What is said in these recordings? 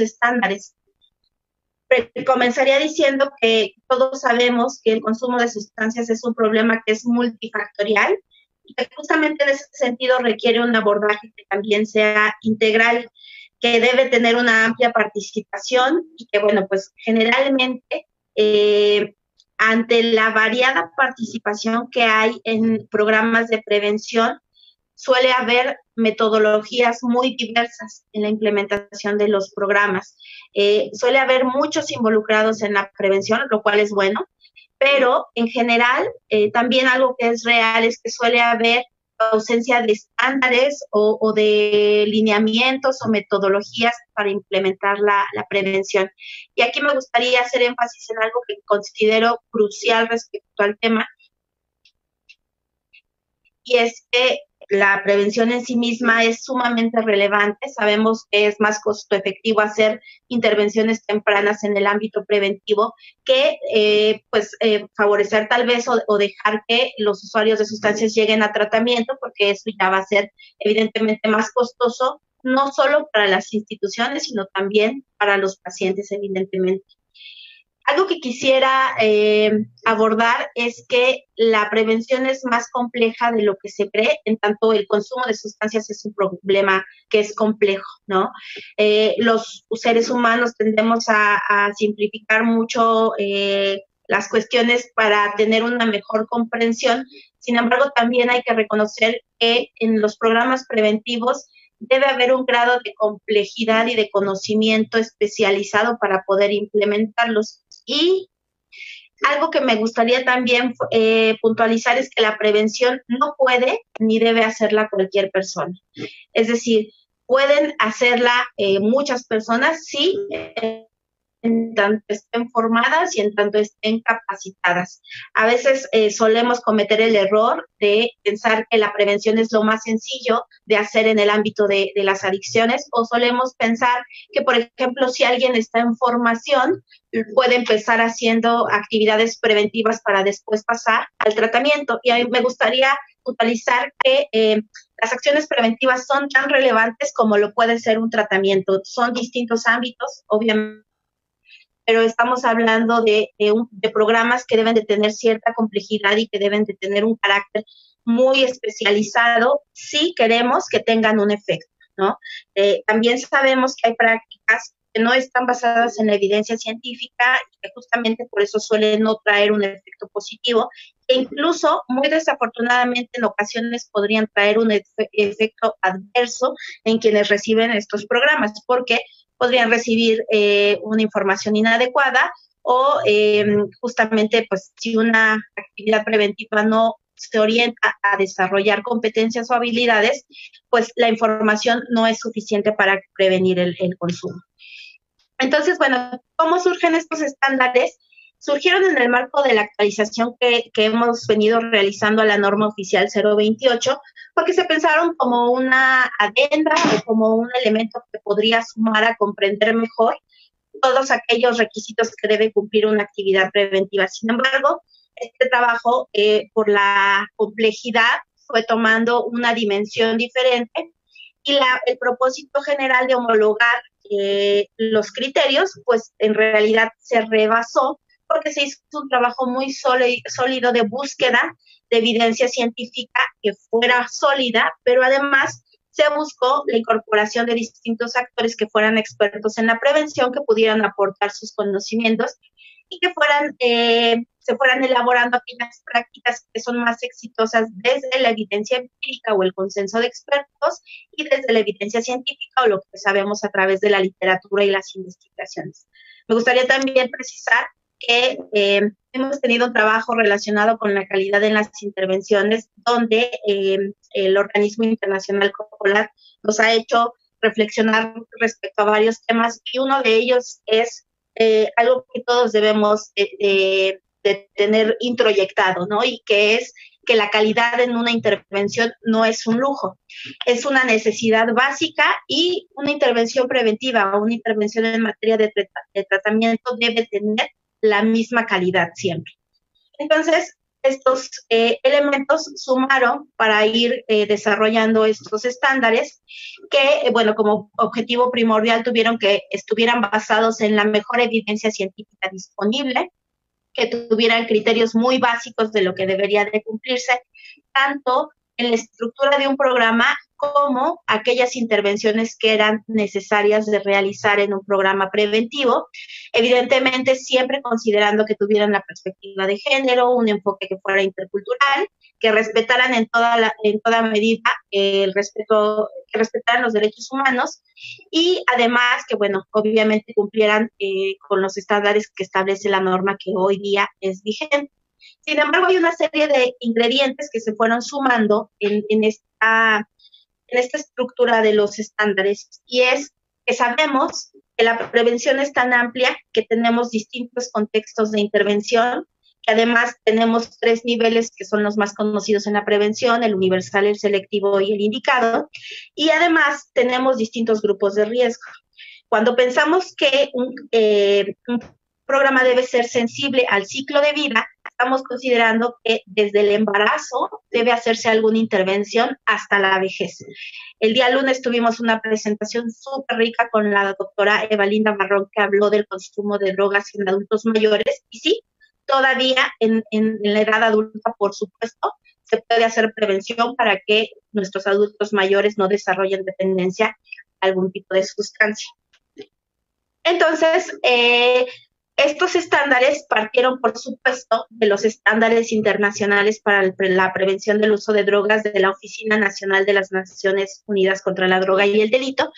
estándares. Comenzaría diciendo que todos sabemos que el consumo de sustancias es un problema que es multifactorial y que justamente en ese sentido requiere un abordaje que también sea integral, que debe tener una amplia participación y que, bueno, pues generalmente eh, ante la variada participación que hay en programas de prevención, suele haber metodologías muy diversas en la implementación de los programas. Eh, suele haber muchos involucrados en la prevención, lo cual es bueno, pero en general eh, también algo que es real es que suele haber ausencia de estándares o, de lineamientos o metodologías para implementar la, la, prevención. Y aquí me gustaría hacer énfasis en algo que considero crucial respecto al tema, y es que la prevención en sí misma es sumamente relevante. Sabemos que es más costo efectivo hacer intervenciones tempranas en el ámbito preventivo que eh, pues eh, favorecer tal vez o, o, dejar que los usuarios de sustancias lleguen a tratamiento porque eso ya va a ser evidentemente más costoso no solo para las instituciones sino también para los pacientes evidentemente. Algo que quisiera eh, abordar es que la prevención es más compleja de lo que se cree, en tanto el consumo de sustancias es un problema que es complejo, ¿no? Eh, los seres humanos tendemos a, simplificar mucho eh, las cuestiones para tener una mejor comprensión. Sin embargo, también hay que reconocer que en los programas preventivos debe haber un grado de complejidad y de conocimiento especializado para poder implementarlos. Y algo que me gustaría también eh, puntualizar es que la prevención no puede ni debe hacerla cualquier persona. Es decir, pueden hacerla eh, muchas personas, sí, en tanto estén formadas y en tanto estén capacitadas. A veces eh, solemos cometer el error de pensar que la prevención es lo más sencillo de hacer en el ámbito de, de las adicciones o solemos pensar que, por ejemplo, si alguien está en formación, puede empezar haciendo actividades preventivas para después pasar al tratamiento. Y me gustaría utilizar que eh, las acciones preventivas son tan relevantes como lo puede ser un tratamiento. Son distintos ámbitos, obviamente pero estamos hablando de, programas que deben de tener cierta complejidad y que deben de tener un carácter muy especializado si queremos que tengan un efecto, ¿no? Eh, también sabemos que hay prácticas que no están basadas en la evidencia científica y que justamente por eso suelen no traer un efecto positivo e incluso muy desafortunadamente en ocasiones podrían traer un efecto adverso en quienes reciben estos programas porque podrían recibir eh, una información inadecuada o em, justamente pues si una actividad preventiva no se orienta a desarrollar competencias o habilidades, pues la información no es suficiente para prevenir el, consumo. Entonces, bueno, ¿cómo surgen estos estándares? Surgieron en el marco de la actualización que, hemos venido realizando a la norma oficial 028, porque se pensaron como una adenda o como un elemento que podría sumar a comprender mejor todos aquellos requisitos que debe cumplir una actividad preventiva. Sin embargo, este trabajo, eh, por la complejidad, fue tomando una dimensión diferente y el propósito general de homologar eh, los criterios, pues en realidad se rebasó porque se hizo un trabajo muy sólido de búsqueda de evidencia científica que fuera sólida, pero además se buscó la incorporación de distintos actores que fueran expertos en la prevención, que pudieran aportar sus conocimientos y que fueran, eh, se fueran elaborando aquellas prácticas que son más exitosas desde la evidencia empírica o el consenso de expertos y desde la evidencia científica o lo que sabemos a través de la literatura y las investigaciones. Me gustaría también precisar que eh, hemos tenido un trabajo relacionado con la calidad en las intervenciones, donde eh, el organismo internacional COPOLAT nos ha hecho reflexionar respecto a varios temas y uno de ellos es eh, algo que todos debemos de, tener introyectado, ¿no? Y que es que la calidad en una intervención no es un lujo, es una necesidad básica y una intervención preventiva o una intervención en materia de, de tratamiento debe tener la misma calidad siempre. Entonces, estos eh, elementos sumaron para ir eh, desarrollando estos estándares que, bueno, como objetivo primordial tuvieron que estuvieran basados en la mejor evidencia científica disponible, que tuvieran criterios muy básicos de lo que debería de cumplirse, tanto en la estructura de un programa como aquellas intervenciones que eran necesarias de realizar en un programa preventivo, evidentemente siempre considerando que tuvieran la perspectiva de género, un enfoque que fuera intercultural, que respetaran en toda, en toda medida el respeto, que respetaran los derechos humanos y además que, bueno, obviamente cumplieran eh, con los estándares que establece la norma que hoy día es vigente. Sin embargo, hay una serie de ingredientes que se fueron sumando en, en esta en esta estructura de los estándares y es que sabemos que la prevención es tan amplia que tenemos distintos contextos de intervención, que además tenemos tres niveles que son los más conocidos en la prevención, el universal, el selectivo y el indicado, y además tenemos distintos grupos de riesgo. Cuando pensamos que un, eh, programa debe ser sensible al ciclo de vida, estamos considerando que desde el embarazo debe hacerse alguna intervención hasta la vejez. El día lunes tuvimos una presentación súper rica con la doctora Evalinda Marrón que habló del consumo de drogas en adultos mayores y sí, todavía en, la edad adulta, por supuesto, se puede hacer prevención para que nuestros adultos mayores no desarrollen dependencia a algún tipo de sustancia. Entonces, eh, estos estándares partieron, por supuesto, de los estándares internacionales para la prevención del uso de drogas de la Oficina Nacional de las Naciones Unidas contra la Droga y el Delito,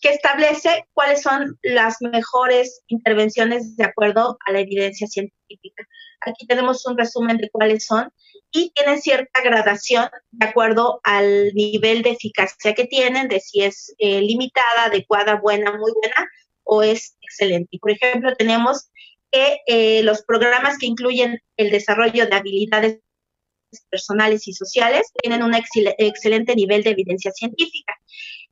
que establece cuáles son las mejores intervenciones de acuerdo a la evidencia científica. Aquí tenemos un resumen de cuáles son y tienen cierta gradación de acuerdo al nivel de eficacia que tienen, de si es eh, limitada, adecuada, buena, muy buena o es excelente. Y por ejemplo, tenemos que eh, los programas que incluyen el desarrollo de habilidades personales y sociales tienen un excelente nivel de evidencia científica.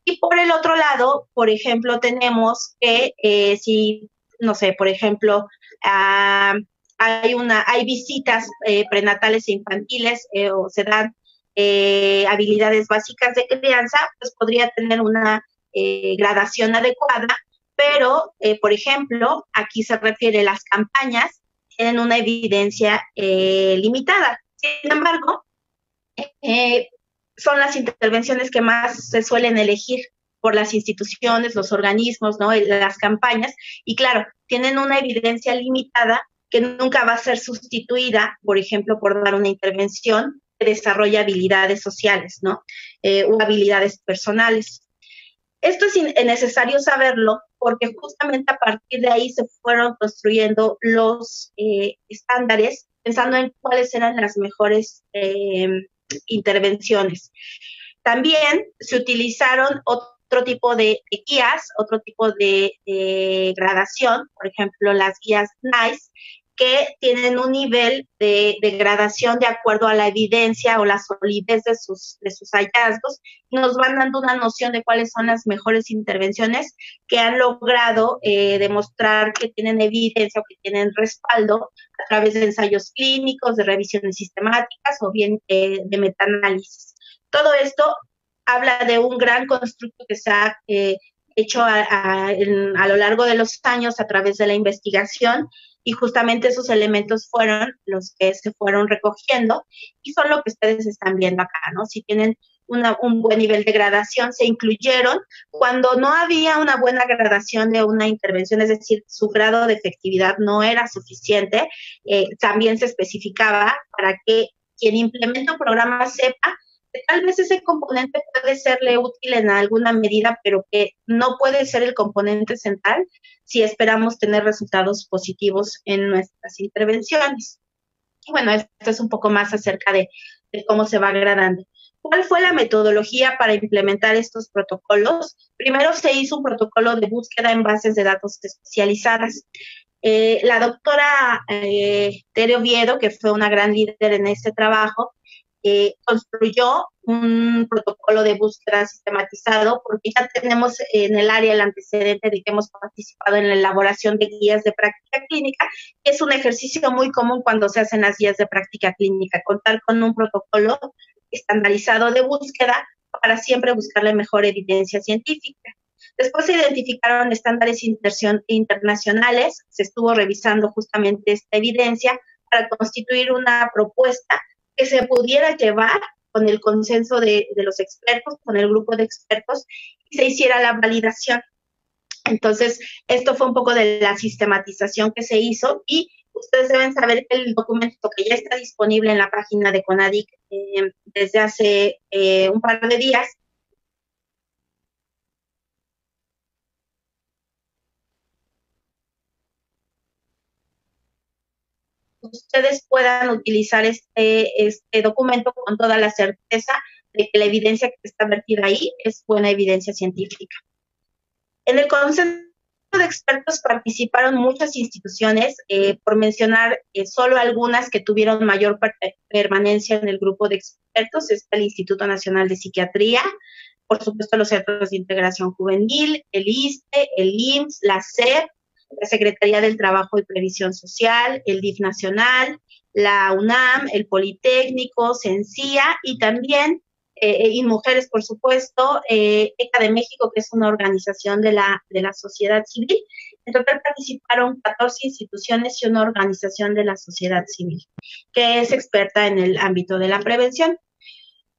Y por el otro lado, por ejemplo, tenemos que eh, si, no sé, por ejemplo, ah, hay, una, hay visitas eh, prenatales e infantiles o se dan habilidades básicas de crianza, pues podría tener una gradación adecuada pero, eh, por ejemplo, aquí se refiere a las campañas, tienen una evidencia eh, limitada. Sin embargo, eh, son las intervenciones que más se suelen elegir por las instituciones, los organismos, ¿no? las campañas, y claro, tienen una evidencia limitada que nunca va a ser sustituida, por ejemplo, por dar una intervención que desarrolla habilidades sociales, ¿no? o habilidades personales. Esto es necesario saberlo porque justamente a partir de ahí se fueron construyendo los eh, estándares pensando en cuáles eran las mejores eh, intervenciones. También se utilizaron otro tipo de, guías, otro tipo de, de, gradación, por ejemplo, las guías NICE, que tienen un nivel de, gradación de acuerdo a la evidencia o la solidez de sus, de sus hallazgos nos van dando una noción de cuáles son las mejores intervenciones que han logrado eh, demostrar que tienen evidencia o que tienen respaldo a través de ensayos clínicos, de revisiones sistemáticas o bien eh, de metaanálisis. Todo esto habla de un gran constructo que se ha eh, hecho a, lo largo de los años a través de la investigación y justamente esos elementos fueron los que se fueron recogiendo y son lo que ustedes están viendo acá, ¿no? Si tienen un buen nivel de gradación, se incluyeron cuando no había una buena gradación de una intervención, es decir, su grado de efectividad no era suficiente, eh, también se especificaba para que quien implementa un programa sepa tal vez ese componente puede serle útil en alguna medida, pero que no puede ser el componente central si esperamos tener resultados positivos en nuestras intervenciones. Y bueno, esto es un poco más acerca de, cómo se va agradando. ¿Cuál fue la metodología para implementar estos protocolos? Primero se hizo un protocolo de búsqueda en bases de datos especializadas. Eh, la doctora eh, Tere Oviedo, que fue una gran líder en este trabajo, eh, construyó un protocolo de búsqueda sistematizado porque ya tenemos en el área el antecedente de que hemos participado en la elaboración de guías de práctica clínica. Es un ejercicio muy común cuando se hacen las guías de práctica clínica, contar con un protocolo estandarizado de búsqueda para siempre buscar la mejor evidencia científica. Después se identificaron estándares internacionales, se estuvo revisando justamente esta evidencia para constituir una propuesta que se pudiera llevar con el consenso de, los expertos, con el grupo de expertos, y se hiciera la validación. Entonces, esto fue un poco de la sistematización que se hizo y ustedes deben saber que el documento que ya está disponible en la página de CONADIC eh, desde hace eh, un par de días ustedes puedan utilizar este, este documento con toda la certeza de que la evidencia que está vertida ahí es buena evidencia científica. En el consenso de expertos participaron muchas instituciones, eh, por mencionar eh, solo algunas que tuvieron mayor permanencia en el grupo de expertos, está el Instituto Nacional de Psiquiatría, por supuesto los centros de integración juvenil, el ISTE, el IMSS, la SEP, la Secretaría del Trabajo y Previsión Social, el DIF Nacional, la UNAM, el Politécnico, CENCIA y también, eh, y mujeres, por supuesto, eh, ECA de México, que es una organización de la, de la sociedad civil. En total participaron 14 instituciones y una organización de la sociedad civil, que es experta en el ámbito de la prevención.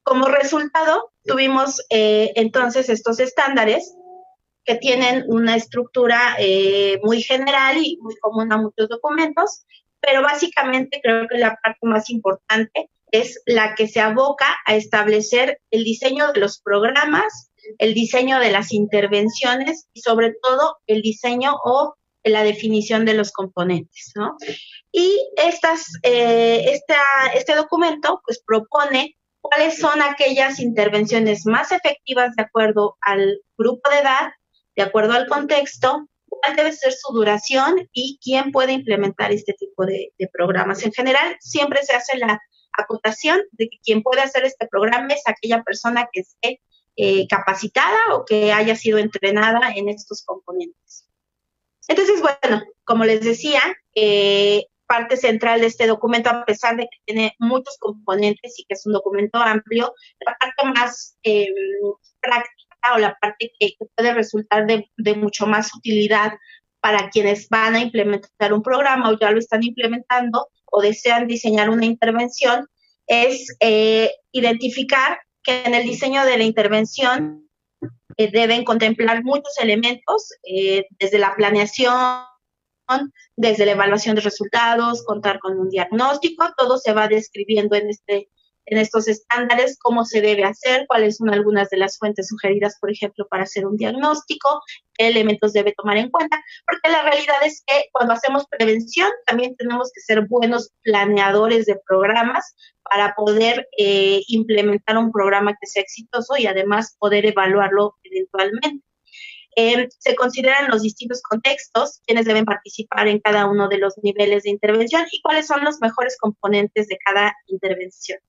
Como resultado, tuvimos eh, entonces estos estándares que tienen una estructura eh, muy general y muy común a muchos documentos, pero básicamente creo que la parte más importante es la que se aboca a establecer el diseño de los programas, el diseño de las intervenciones y sobre todo el diseño o la definición de los componentes, ¿no? Y estas, eh, este documento pues propone cuáles son aquellas intervenciones más efectivas de acuerdo al grupo de edad de acuerdo al contexto, cuál debe ser su duración y quién puede implementar este tipo de, programas. En general, siempre se hace la acotación de que quien puede hacer este programa es aquella persona que esté eh, capacitada o que haya sido entrenada en estos componentes. Entonces, bueno, como les decía, eh, parte central de este documento, a pesar de que tiene muchos componentes y que es un documento amplio, la parte más eh, práctica o la parte que, puede resultar de, mucho más utilidad para quienes van a implementar un programa o ya lo están implementando o desean diseñar una intervención, es eh, identificar que en el diseño de la intervención eh, deben contemplar muchos elementos, eh, desde la planeación, desde la evaluación de resultados, contar con un diagnóstico, todo se va describiendo en este en estos estándares, cómo se debe hacer, cuáles son algunas de las fuentes sugeridas, por ejemplo, para hacer un diagnóstico, qué elementos debe tomar en cuenta, porque la realidad es que cuando hacemos prevención también tenemos que ser buenos planeadores de programas para poder eh, implementar un programa que sea exitoso y además poder evaluarlo eventualmente. Eh, se consideran los distintos contextos, quienes deben participar en cada uno de los niveles de intervención y cuáles son los mejores componentes de cada intervención.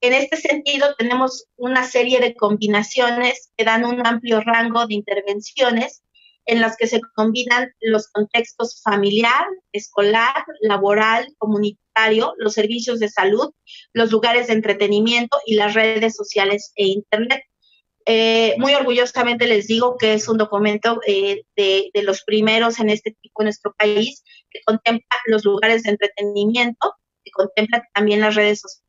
En este sentido, tenemos una serie de combinaciones que dan un amplio rango de intervenciones en las que se combinan los contextos familiar, escolar, laboral, comunitario, los servicios de salud, los lugares de entretenimiento y las redes sociales e Internet. Eh, muy orgullosamente les digo que es un documento eh, de, de, los primeros en este tipo en nuestro país, que contempla los lugares de entretenimiento, que contempla también las redes sociales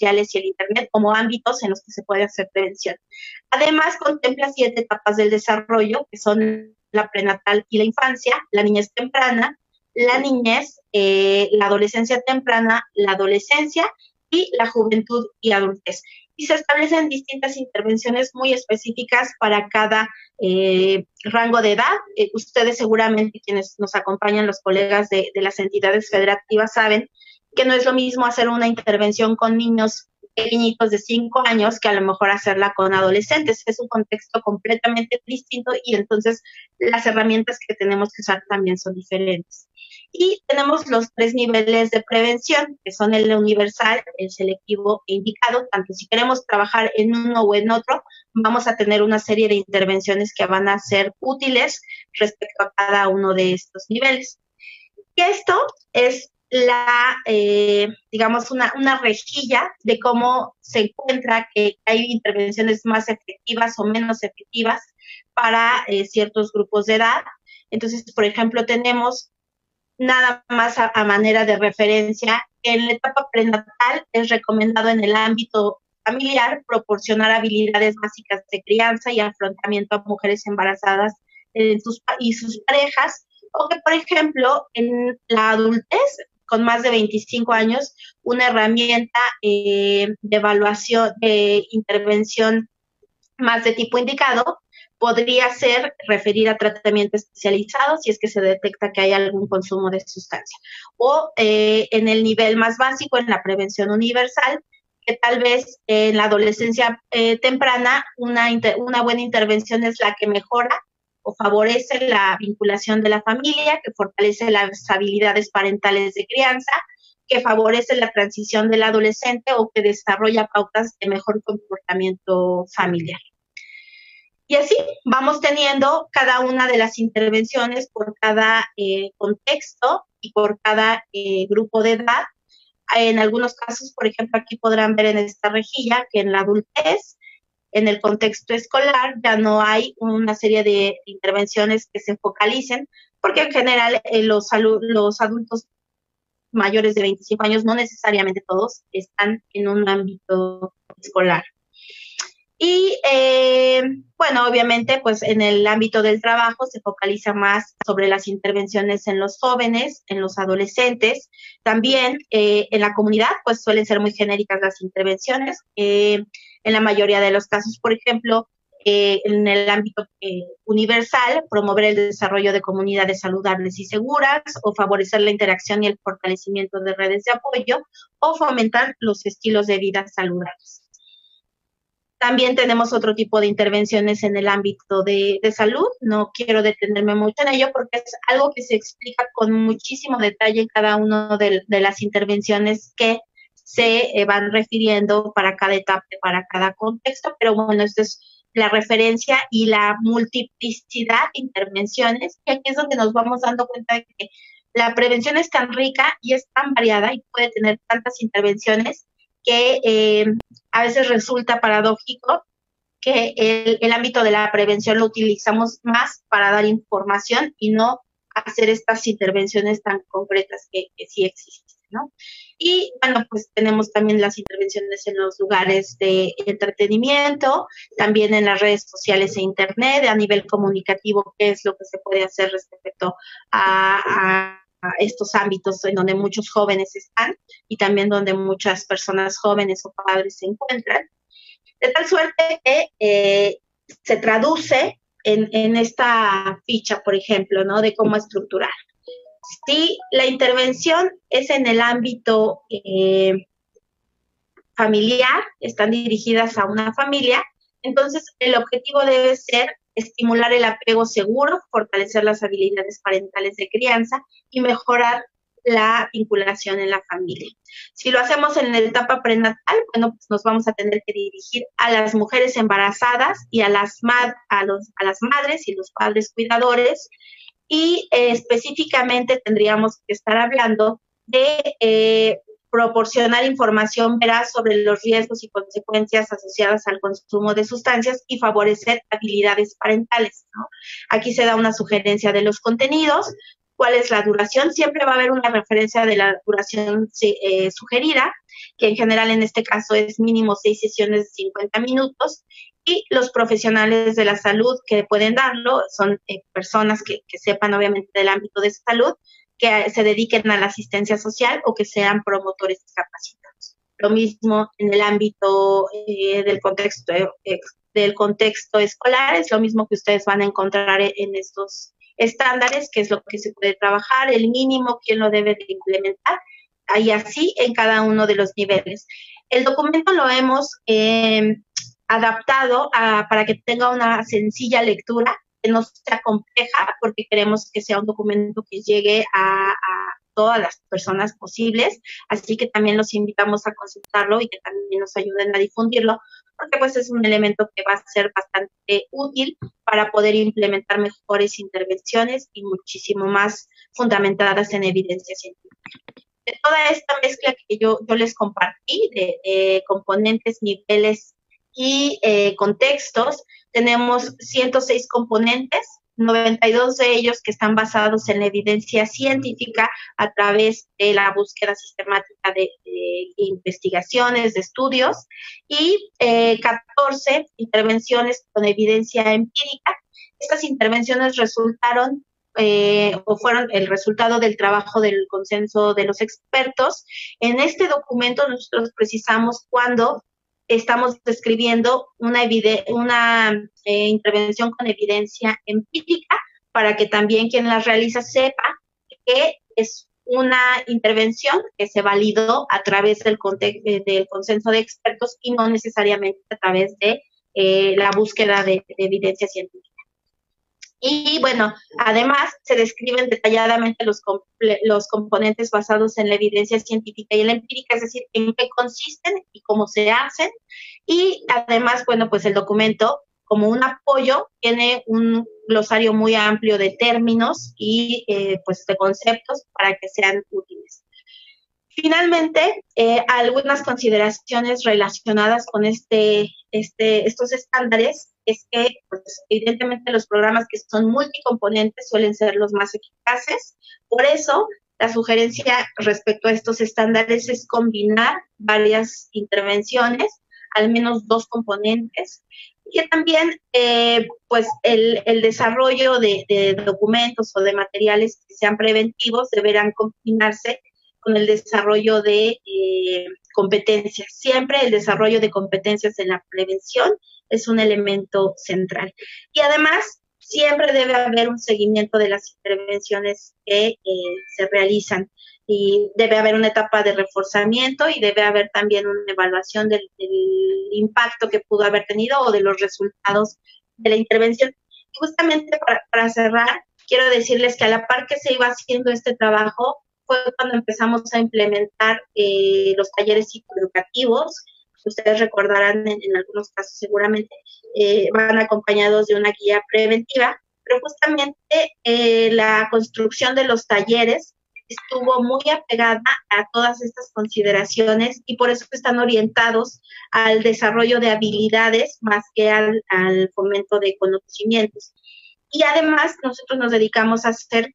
y el Internet como ámbitos en los que se puede hacer prevención. Además, contempla siete etapas del desarrollo, que son la prenatal y la infancia, la niñez temprana, la niñez, eh, la adolescencia temprana, la adolescencia y la juventud y adultez. Y se establecen distintas intervenciones muy específicas para cada eh, rango de edad. Eh, ustedes seguramente, quienes nos acompañan, los colegas de, de las entidades federativas, saben que no es lo mismo hacer una intervención con niños pequeñitos de 5 años que a lo mejor hacerla con adolescentes. Es un contexto completamente distinto y entonces las herramientas que tenemos que usar también son diferentes. Y tenemos los tres niveles de prevención, que son el universal, el selectivo e indicado. Tanto si queremos trabajar en uno o en otro, vamos a tener una serie de intervenciones que van a ser útiles respecto a cada uno de estos niveles. Y esto es la, eh, digamos, una, una rejilla de cómo se encuentra que hay intervenciones más efectivas o menos efectivas para eh, ciertos grupos de edad. Entonces, por ejemplo, tenemos nada más a, manera de referencia, en la etapa prenatal es recomendado en el ámbito familiar proporcionar habilidades básicas de crianza y afrontamiento a mujeres embarazadas y sus parejas, o que, por ejemplo, en la adultez, con más de 25 años, una herramienta eh, de evaluación, de intervención más de tipo indicado, podría ser referir a tratamiento especializado si es que se detecta que hay algún consumo de sustancia. O eh, en el nivel más básico, en la prevención universal, que tal vez en la adolescencia eh, temprana una, una buena intervención es la que mejora o favorece la vinculación de la familia, que fortalece las habilidades parentales de crianza, que favorece la transición del adolescente o que desarrolla pautas de mejor comportamiento familiar. Y así vamos teniendo cada una de las intervenciones por cada eh, contexto y por cada eh, grupo de edad. En algunos casos, por ejemplo, aquí podrán ver en esta rejilla que en la adultez, en el contexto escolar, ya no hay una serie de intervenciones que se focalicen, porque en general eh, los, los adultos mayores de 25 años, no necesariamente todos, están en un ámbito escolar. Y eh, bueno, obviamente, pues en el ámbito del trabajo se focaliza más sobre las intervenciones en los jóvenes, en los adolescentes. También eh, en la comunidad, pues suelen ser muy genéricas las intervenciones. Eh, en la mayoría de los casos, por ejemplo, en el ámbito universal, promover el desarrollo de comunidades saludables y seguras, o favorecer la interacción y el fortalecimiento de redes de apoyo, o fomentar los estilos de vida saludables. También tenemos otro tipo de intervenciones en el ámbito de, salud. No quiero detenerme mucho en ello porque es algo que se explica con muchísimo detalle en cada una de, las intervenciones que se eh, van refiriendo para cada etapa, para cada contexto. Pero bueno, esto es la referencia y la multiplicidad de intervenciones, que aquí es donde nos vamos dando cuenta de que la prevención es tan rica y es tan variada y puede tener tantas intervenciones que eh, a veces resulta paradójico que el, ámbito de la prevención lo utilizamos más para dar información y no hacer estas intervenciones tan concretas que, sí existen, ¿no? Y bueno, pues tenemos también las intervenciones en los lugares de entretenimiento, también en las redes sociales e internet, a nivel comunicativo, qué es lo que se puede hacer respecto a estos ámbitos en donde muchos jóvenes están y también donde muchas personas jóvenes o padres se encuentran, de tal suerte que eh, se traduce en, esta ficha, por ejemplo, ¿no? De cómo estructurar. Si la intervención es en el ámbito eh, familiar, están dirigidas a una familia, entonces el objetivo debe ser estimular el apego seguro, fortalecer las habilidades parentales de crianza y mejorar la vinculación en la familia. Si lo hacemos en la etapa prenatal, bueno, pues nos vamos a tener que dirigir a las mujeres embarazadas y a las madres y los padres cuidadores y eh, específicamente tendríamos que estar hablando de eh, proporcionar información veraz sobre los riesgos y consecuencias asociadas al consumo de sustancias y favorecer habilidades parentales. Aquí se da una sugerencia de los contenidos, cuál es la duración, siempre va a haber una referencia de la duración eh, sugerida, que en general en este caso es mínimo seis sesiones de 50 minutos, y los profesionales de la salud que pueden darlo son eh, personas que, que sepan obviamente del ámbito de salud, que se dediquen a la asistencia social o que sean promotores capacitados. Lo mismo en el ámbito eh, del contexto eh, del contexto escolar, es lo mismo que ustedes van a encontrar en estos estándares, que es lo que se puede trabajar, el mínimo, quién lo debe de implementar, y así en cada uno de los niveles. El documento lo hemos em, adaptado para que tenga una sencilla lectura que no sea compleja, porque queremos que sea un documento que llegue a, todas las personas posibles, así que también los invitamos a consultarlo y que también nos ayuden a difundirlo, porque pues es un elemento que va a ser bastante útil para poder implementar mejores intervenciones y muchísimo más fundamentadas en evidencia científica. De toda esta mezcla que yo, yo les compartí de, componentes, niveles y eh, contextos, tenemos 106 componentes 92 de ellos que están basados en la evidencia científica a través de la búsqueda sistemática de, investigaciones, de estudios, y 14 eh, intervenciones con evidencia empírica. Estas intervenciones resultaron eh, o fueron el resultado del trabajo del consenso de los expertos. En este documento nosotros precisamos cuando estamos describiendo una, eh, intervención con evidencia empírica para que también quien la realiza sepa que es una intervención que se validó a través del, eh, del consenso de expertos y no necesariamente a través de eh, la búsqueda de evidencia científica. Y bueno, además se describen detalladamente los, los componentes basados en la evidencia científica y la empírica, es decir, en qué consisten y cómo se hacen. Y además, bueno, pues el documento como un apoyo tiene un glosario muy amplio de términos y eh, pues de conceptos para que sean útiles. Finalmente, eh, algunas consideraciones relacionadas con este, este, estos estándares es que, pues, evidentemente, los programas que son multicomponentes suelen ser los más eficaces. Por eso, la sugerencia respecto a estos estándares es combinar varias intervenciones, al menos dos componentes, y también, eh, pues, el, desarrollo de, de, documentos o de materiales que sean preventivos deberán combinarse con el desarrollo de eh, competencias. Siempre el desarrollo de competencias en la prevención es un elemento central. Y además, siempre debe haber un seguimiento de las intervenciones que eh, se realizan y debe haber una etapa de reforzamiento y debe haber también una evaluación del, impacto que pudo haber tenido o de los resultados de la intervención. Y justamente para, para cerrar, quiero decirles que a la par que se iba haciendo este trabajo, fue cuando empezamos a implementar eh, los talleres psicoeducativos. Ustedes recordarán en, algunos casos seguramente eh, van acompañados de una guía preventiva, pero justamente eh, la construcción de los talleres estuvo muy apegada a todas estas consideraciones y por eso están orientados al desarrollo de habilidades más que al, al fomento de conocimientos. Y además nosotros nos dedicamos a hacer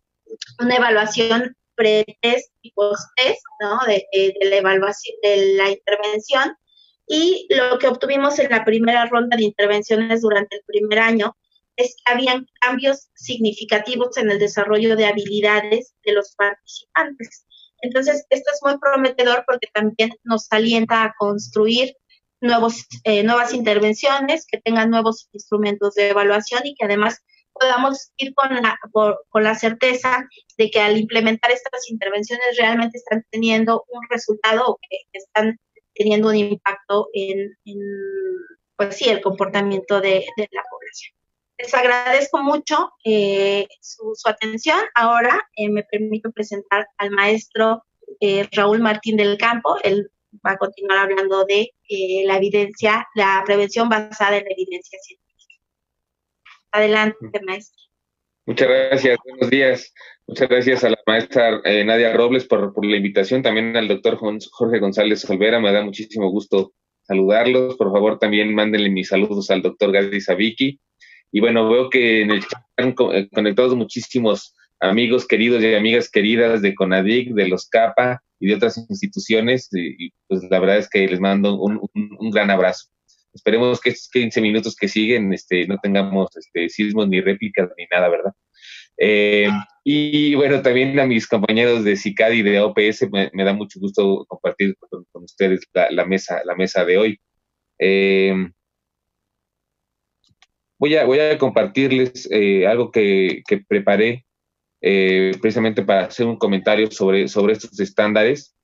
una evaluación pre-test y post-test, ¿no? De, la evaluación, de la intervención. Y lo que obtuvimos en la primera ronda de intervenciones durante el primer año es que habían cambios significativos en el desarrollo de habilidades de los participantes. Entonces, esto es muy prometedor porque también nos alienta a construir nuevos, eh, nuevas intervenciones que tengan nuevos instrumentos de evaluación y que además podamos ir con la, con la certeza de que al implementar estas intervenciones realmente están teniendo un resultado o que están teniendo un impacto en, pues sí, el comportamiento de, la población. Les agradezco mucho eh, su, atención. Ahora eh, me permito presentar al maestro eh, Raúl Martín del Campo. Él va a continuar hablando de la evidencia, la prevención basada en la evidencia científica. Adelante, maestro. Muchas gracias, buenos días. Muchas gracias a la maestra eh, Nadia Robles por, la invitación, también al doctor Jorge González Olvera, me da muchísimo gusto saludarlos. Por favor, también mándenle mis saludos al doctor Gadi Sabiki. Y bueno, veo que en el chat están eh, conectados muchísimos amigos queridos y amigas queridas de CONADIC, de los CAPA y de otras instituciones. Y, pues la verdad es que les mando un gran abrazo. Esperemos que estos 15 minutos que siguen este, no tengamos este, sismos ni réplicas ni nada, ¿verdad? Eh, y bueno, también a mis compañeros de CICAD y de OPS, me, da mucho gusto compartir con, ustedes la, mesa, la mesa de hoy. Eh, voy, a, voy a compartirles eh, algo que, preparé precisamente para hacer un comentario sobre, sobre estos estándares.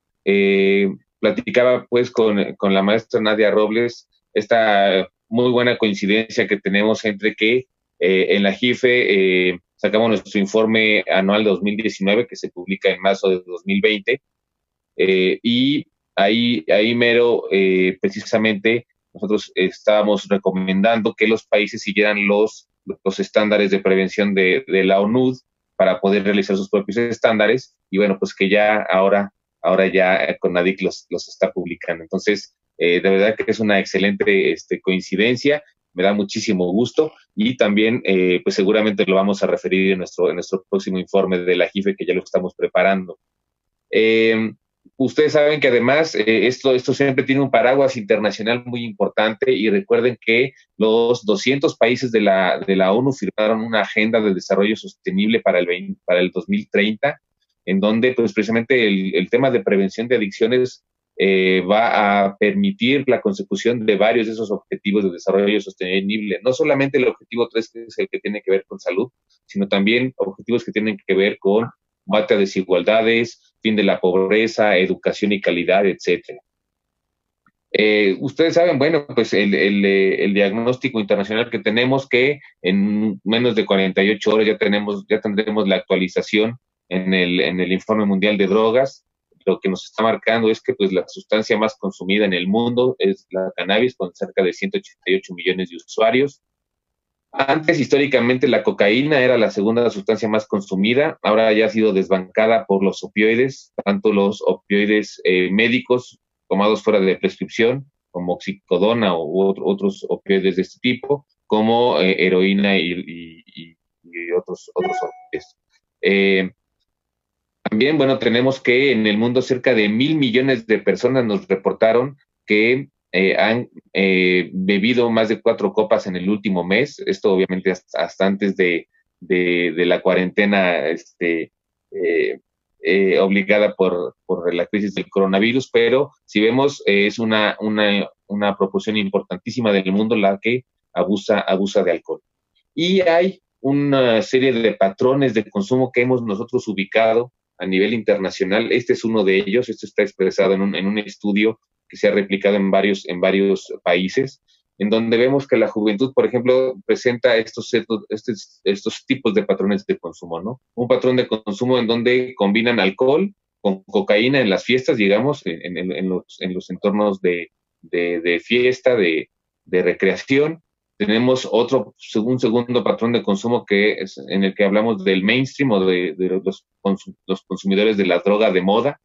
platicaba pues con, con la maestra Nadia Robles esta muy buena coincidencia que tenemos entre que en la JIFE sacamos nuestro informe anual de 2019 que se publica en marzo de 2020 y ahí, ahí mero precisamente nosotros estábamos recomendando que los países siguieran los, los estándares de prevención de, de la ONU para poder realizar sus propios estándares y bueno, pues que ya ahora, ahora ya CONADIC los, los está publicando. Entonces, eh, de verdad que es una excelente este, coincidencia, me da muchísimo gusto y también eh, pues seguramente lo vamos a referir en nuestro, en nuestro próximo informe de la JIFE que ya lo estamos preparando. Eh, Ustedes saben que además eh, esto, esto siempre tiene un paraguas internacional muy importante y recuerden que los 200 países de la, de la ONU firmaron una agenda de desarrollo sostenible para el, para el 2030, en donde pues precisamente el, tema de prevención de adicciones eh, va a permitir la consecución de varios de esos objetivos de desarrollo sostenible. No solamente el objetivo 3, que es el que tiene que ver con salud, sino también objetivos que tienen que ver con combate a desigualdades, fin de la pobreza, educación y calidad, etcétera. Eh, ustedes saben, bueno, pues el, eh, el, diagnóstico internacional que tenemos que en menos de 48 horas ya tenemos, ya tendremos la actualización en el, en el informe mundial de drogas. Lo que nos está marcando es que pues la sustancia más consumida en el mundo es la cannabis con cerca de 188 millones de usuarios. Antes, históricamente, la cocaína era la segunda sustancia más consumida, ahora ya ha sido desbancada por los opioides, tanto los opioides eh, médicos tomados fuera de prescripción, como oxicodona u otros opioides de este tipo, como eh, heroína y, otros, otros opioides. Eh, también, bueno, tenemos que en el mundo cerca de mil millones de personas nos reportaron que eh, han eh, bebido más de cuatro copas en el último mes. Esto obviamente hasta, antes de, la cuarentena este, eh, obligada por, la crisis del coronavirus, pero si vemos es una, una, proporción importantísima del mundo la que abusa, abusa de alcohol. Y hay una serie de patrones de consumo que hemos nosotros ubicado a nivel internacional. Este es uno de ellos, esto está expresado en un, en un estudio que se ha replicado en varios, en varios países, en donde vemos que la juventud, por ejemplo, presenta estos, estos, estos tipos de patrones de consumo, ¿no? Un patrón de consumo en donde combinan alcohol con cocaína en las fiestas, digamos, en, en, los, en los, entornos de, de, fiesta, de, de, recreación. Tenemos otro, un segundo patrón de consumo que es en el que hablamos del mainstream o de, los, consumidores de la droga de moda,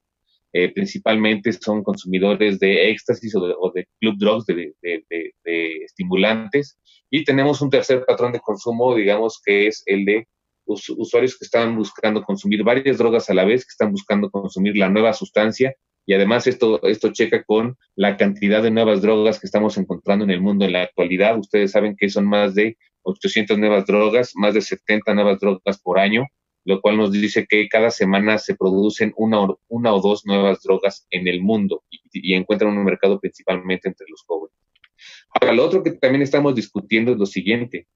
eh, principalmente son consumidores de éxtasis o de, club drugs, de, estimulantes. Y tenemos un tercer patrón de consumo, digamos, que es el de usuarios que están buscando consumir varias drogas a la vez, que están buscando consumir la nueva sustancia. Y además esto, esto checa con la cantidad de nuevas drogas que estamos encontrando en el mundo en la actualidad. Ustedes saben que son más de 800 nuevas drogas, más de 70 nuevas drogas por año lo cual nos dice que cada semana se producen una o, una o dos nuevas drogas en el mundo y, encuentran un mercado principalmente entre los jóvenes. Ahora, lo otro que también estamos discutiendo es lo siguiente.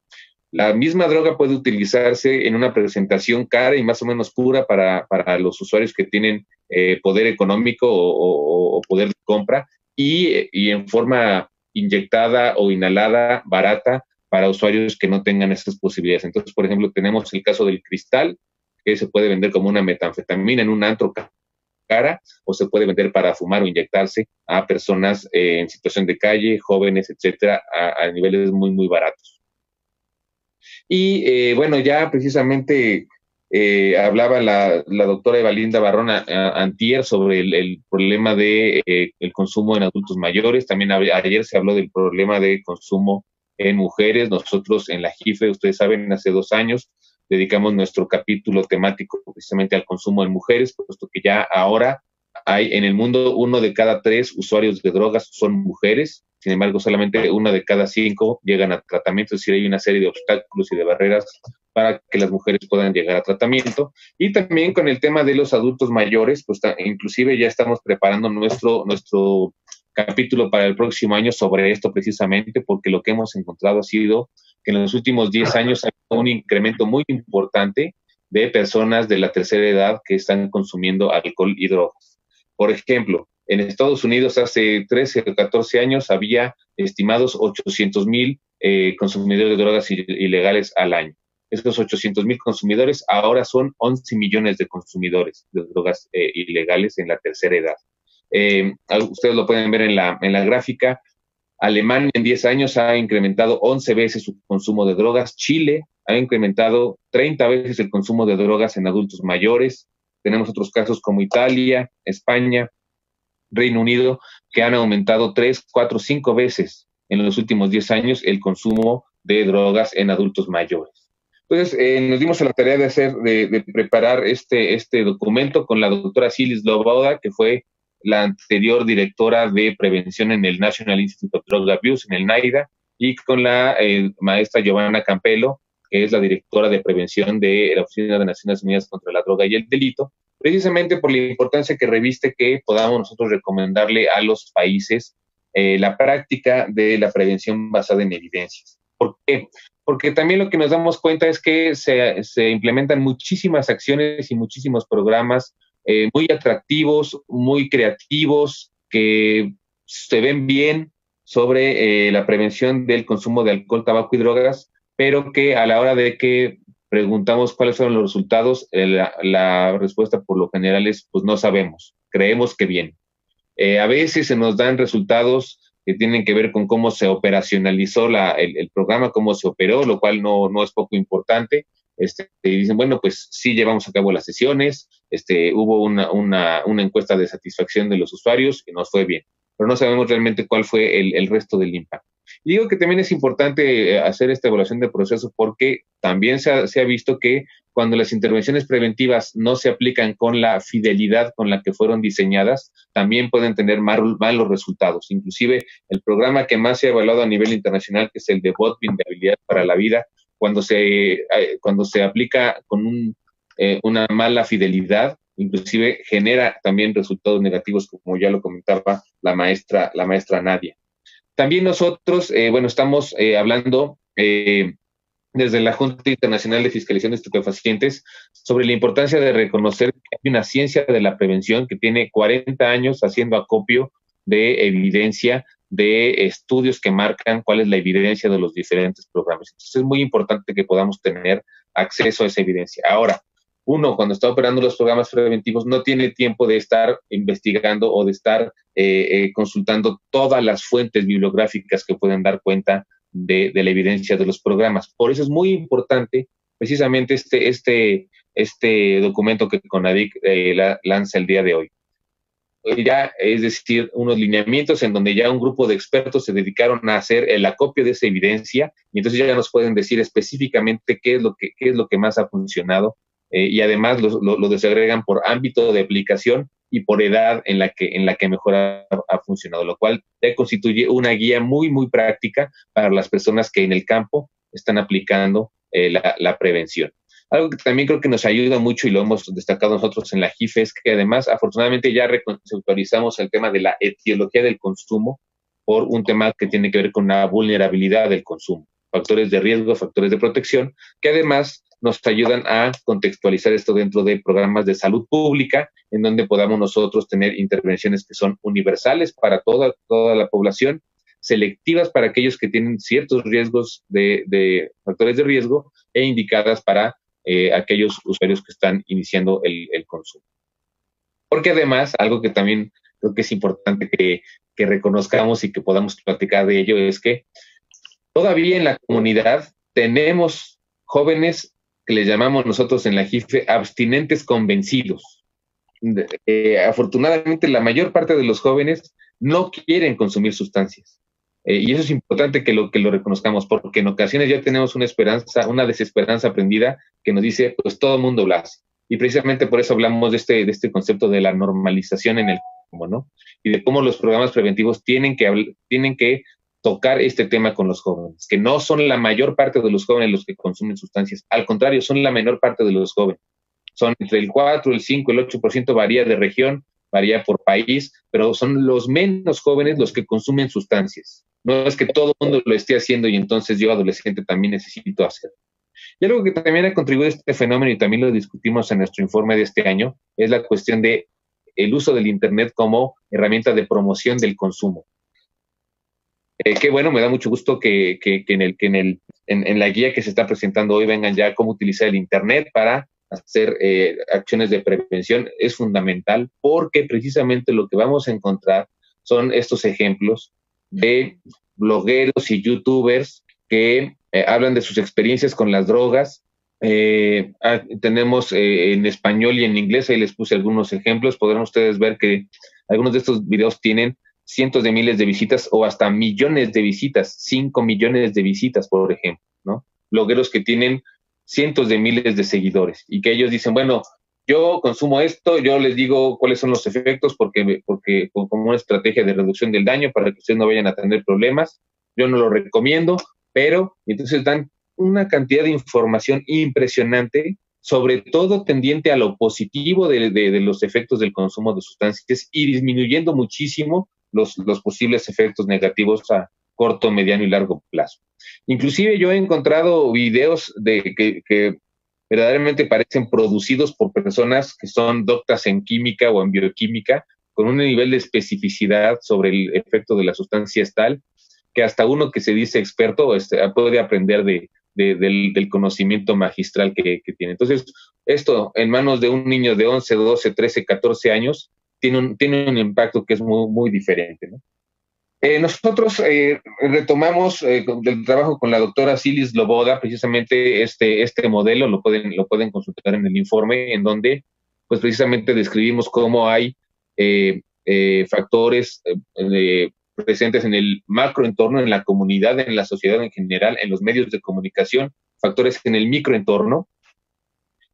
La misma droga puede utilizarse en una presentación cara y más o menos pura para, para los usuarios que tienen eh, poder económico o, poder de compra y, en forma inyectada o inhalada barata para usuarios que no tengan estas posibilidades. Entonces, por ejemplo, tenemos el caso del cristal, que se puede vender como una metanfetamina en un antro cara o se puede vender para fumar o inyectarse a personas eh, en situación de calle, jóvenes, etcétera, a, niveles muy, muy baratos. Y eh, bueno, ya precisamente eh, hablaba la, doctora Evalinda Barrona antier sobre el, problema de el consumo en adultos mayores. También ayer se habló del problema de consumo en mujeres. Nosotros en la JIFE, ustedes saben, hace dos años dedicamos nuestro capítulo temático precisamente al consumo en mujeres, puesto que ya ahora hay en el mundo uno de cada tres usuarios de drogas son mujeres, sin embargo solamente una de cada cinco llegan a tratamiento, es decir, hay una serie de obstáculos y de barreras para que las mujeres puedan llegar a tratamiento. Y también con el tema de los adultos mayores, pues inclusive ya estamos preparando nuestro, nuestro capítulo para el próximo año sobre esto precisamente, porque lo que hemos encontrado ha sido que en los últimos 10 años hay un incremento muy importante de personas de la tercera edad que están consumiendo alcohol y drogas. Por ejemplo, en Estados Unidos hace 13 o 14 años había estimados 800 mil eh, consumidores de drogas ilegales al año. Estos 800 mil consumidores ahora son 11 millones de consumidores de drogas eh, ilegales en la tercera edad. Eh, ustedes lo pueden ver en la, en la gráfica. Alemania en 10 años ha incrementado 11 veces su consumo de drogas. Chile ha incrementado 30 veces el consumo de drogas en adultos mayores. Tenemos otros casos como Italia, España, Reino Unido, que han aumentado 3, 4, 5 veces en los últimos 10 años el consumo de drogas en adultos mayores. Entonces, eh, nos dimos a la tarea de hacer, de, preparar este, este documento con la doctora Silis Loboda, que fue la anterior directora de prevención en el National Institute of Drug Abuse, en el NAIDA, y con la eh, maestra Giovanna Campelo, que es la directora de prevención de la Oficina de Naciones Unidas contra la Droga y el Delito, precisamente por la importancia que reviste que podamos nosotros recomendarle a los países eh, la práctica de la prevención basada en evidencias. ¿Por qué? Porque también lo que nos damos cuenta es que se, se implementan muchísimas acciones y muchísimos programas eh, muy atractivos, muy creativos, que se ven bien sobre eh, la prevención del consumo de alcohol, tabaco y drogas, pero que a la hora de que preguntamos cuáles fueron los resultados, eh, la, respuesta por lo general es, pues no sabemos, creemos que bien. a veces se nos dan resultados que tienen que ver con cómo se operacionalizó la, el, programa, cómo se operó, lo cual no, no es poco importante, este, y dicen, bueno, pues sí llevamos a cabo las sesiones, este, hubo una, una, una, encuesta de satisfacción de los usuarios y nos fue bien, pero no sabemos realmente cuál fue el, el resto del impacto. Y digo que también es importante eh, hacer esta evaluación de proceso porque también se ha, visto que cuando las intervenciones preventivas no se aplican con la fidelidad con la que fueron diseñadas, también pueden tener malos resultados. Inclusive el programa que más se ha evaluado a nivel internacional, que es el de BOTBIN de habilidad para la vida, cuando se, eh, cuando se aplica con un, eh, una mala fidelidad, inclusive genera también resultados negativos, como ya lo comentaba la maestra, la maestra Nadia. También nosotros, eh, bueno, estamos hablando desde la Junta Internacional de Fiscalización de Estupefacientes sobre la importancia de reconocer que hay una ciencia de la prevención que tiene 40 años haciendo acopio de evidencia de estudios que marcan cuál es la evidencia de los diferentes programas. Entonces es muy importante que podamos tener acceso a esa evidencia. Ahora, uno cuando está operando los programas preventivos no tiene tiempo de estar investigando o de estar eh, eh, consultando todas las fuentes bibliográficas que pueden dar cuenta de, la evidencia de los programas. Por eso es muy importante precisamente este, este, este documento que CONADIC eh, lanza el día de hoy ya, es decir, unos lineamientos en donde ya un grupo de expertos se dedicaron a hacer el acopio de esa evidencia y entonces ya nos pueden decir específicamente qué es lo que, qué es lo que más ha funcionado eh, y además lo, lo, desagregan por ámbito de aplicación y por edad en la que, en la que mejor ha, funcionado, lo cual constituye una guía muy, muy práctica para las personas que en el campo están aplicando eh, la, la prevención. Algo que también creo que nos ayuda mucho y lo hemos destacado nosotros en la GIF es que además, afortunadamente, ya reconceptualizamos el tema de la etiología del consumo por un tema que tiene que ver con la vulnerabilidad del consumo, factores de riesgo, factores de protección, que además nos ayudan a contextualizar esto dentro de programas de salud pública, en donde podamos nosotros tener intervenciones que son universales para toda, toda la población, selectivas para aquellos que tienen ciertos riesgos de, de factores de riesgo e indicadas para eh, aquellos usuarios que están iniciando el, consumo. Porque además, algo que también creo que es importante que, reconozcamos y que podamos platicar de ello es que todavía en la comunidad tenemos jóvenes que les llamamos nosotros en la JIFE abstinentes convencidos. Eh, afortunadamente, la mayor parte de los jóvenes no quieren consumir sustancias. Eh, y eso es importante que lo, que lo reconozcamos, porque en ocasiones ya tenemos una esperanza, una desesperanza aprendida que nos dice, pues todo el mundo lo hace. Y precisamente por eso hablamos de este, de este concepto de la normalización en el ¿no? Y de cómo los programas preventivos tienen que, tienen que tocar este tema con los jóvenes, que no son la mayor parte de los jóvenes los que consumen sustancias, al contrario, son la menor parte de los jóvenes. Son entre el 4, el 5, el 8%, varía de región, varía por país, pero son los menos jóvenes los que consumen sustancias. No es que todo el mundo lo esté haciendo y entonces yo adolescente también necesito hacerlo. Y algo que también ha contribuido a este fenómeno y también lo discutimos en nuestro informe de este año es la cuestión de el uso del Internet como herramienta de promoción del consumo. Eh, qué bueno, me da mucho gusto que, que, en, el, que en, el, en, la guía que se está presentando hoy vengan ya cómo utilizar el Internet para hacer eh, acciones de prevención. Es fundamental porque precisamente lo que vamos a encontrar son estos ejemplos de blogueros y youtubers que eh, hablan de sus experiencias con las drogas. Ah, tenemos en español y en inglés, ahí les puse algunos ejemplos. Podrán ustedes ver que algunos de estos videos tienen cientos de miles de visitas o hasta millones de visitas, cinco millones de visitas, por ejemplo, ¿no? Blogueros que tienen cientos de miles de seguidores y que ellos dicen, bueno, yo consumo esto, yo les digo cuáles son los efectos porque, porque como una estrategia de reducción del daño para que ustedes no vayan a tener problemas, yo no lo recomiendo, pero entonces dan una cantidad de información impresionante, sobre todo tendiente a lo positivo de, de los efectos del consumo de sustancias y disminuyendo muchísimo los, posibles efectos negativos a corto, mediano y largo plazo. Inclusive yo he encontrado videos de que, verdaderamente parecen producidos por personas que son doctas en química o en bioquímica, con un nivel de especificidad sobre el efecto de la sustancia tal que hasta uno que se dice experto este, puede aprender de, del, conocimiento magistral que, que, tiene. Entonces, esto en manos de un niño de 11, 12, 13, 14 años tiene un, tiene un impacto que es muy, muy diferente. Eh, nosotros eh, retomamos eh, del trabajo con la doctora Silis Loboda, precisamente este, este modelo, lo pueden, lo pueden consultar en el informe, en donde pues precisamente describimos cómo hay factores presentes en el macroentorno, en la comunidad, en la sociedad en general, en los medios de comunicación, factores en el microentorno,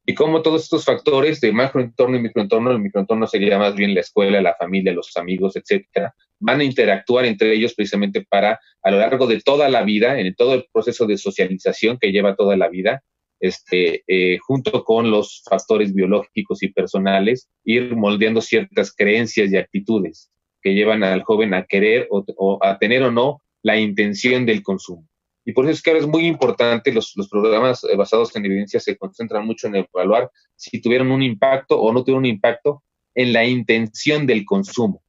y cómo todos estos factores de macroentorno y microentorno, el microentorno sería más bien la escuela, la familia, los amigos, etcétera, van a interactuar entre ellos precisamente para, a lo largo de toda la vida, en todo el proceso de socialización que lleva toda la vida, este, eh, junto con los factores biológicos y personales, ir moldeando ciertas creencias y actitudes que llevan al joven a querer o a tener o no la intención del consumo. Y por eso es que ahora es muy importante, los, los programas eh, basados en evidencia se concentran mucho en evaluar si tuvieron un impacto o no tuvieron un impacto en la intención del consumo.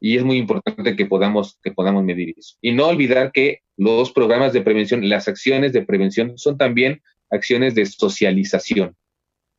Y es muy importante que podamos, que podamos medir eso. Y no olvidar que los programas de prevención, las acciones de prevención son también acciones de socialización.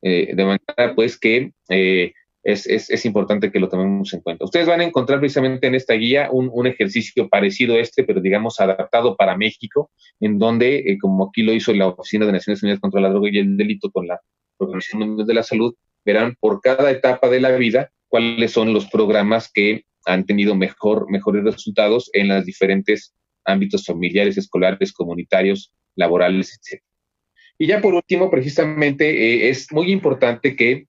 Eh, de manera pues que eh, es, es, importante que lo tomemos en cuenta. Ustedes van a encontrar precisamente en esta guía un, un ejercicio parecido a este, pero digamos adaptado para México, en donde, eh, como aquí lo hizo la Oficina de Naciones Unidas contra la Droga y el Delito con la Organización Mundial de la Salud, verán por cada etapa de la vida cuáles son los programas que han tenido mejor, mejores resultados en los diferentes ámbitos familiares, escolares, comunitarios, laborales, etc. Y ya por último, precisamente, eh, es muy importante que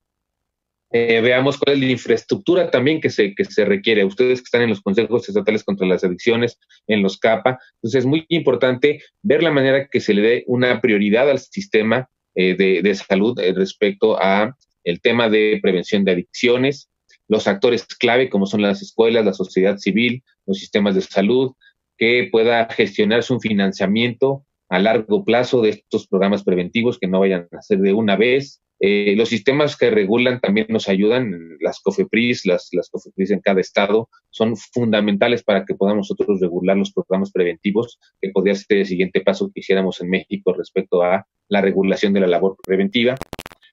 eh, veamos cuál es la infraestructura también que se, que se requiere. Ustedes que están en los consejos estatales contra las adicciones, en los CAPA, entonces es muy importante ver la manera que se le dé una prioridad al sistema eh, de, salud eh, respecto a el tema de prevención de adicciones, los actores clave como son las escuelas, la sociedad civil, los sistemas de salud, que pueda gestionarse un financiamiento a largo plazo de estos programas preventivos que no vayan a ser de una vez, eh, los sistemas que regulan también nos ayudan, las COFEPRIS, las, las COFEPRIS en cada estado, son fundamentales para que podamos nosotros regular los programas preventivos, que podría ser el siguiente paso que hiciéramos en México respecto a la regulación de la labor preventiva.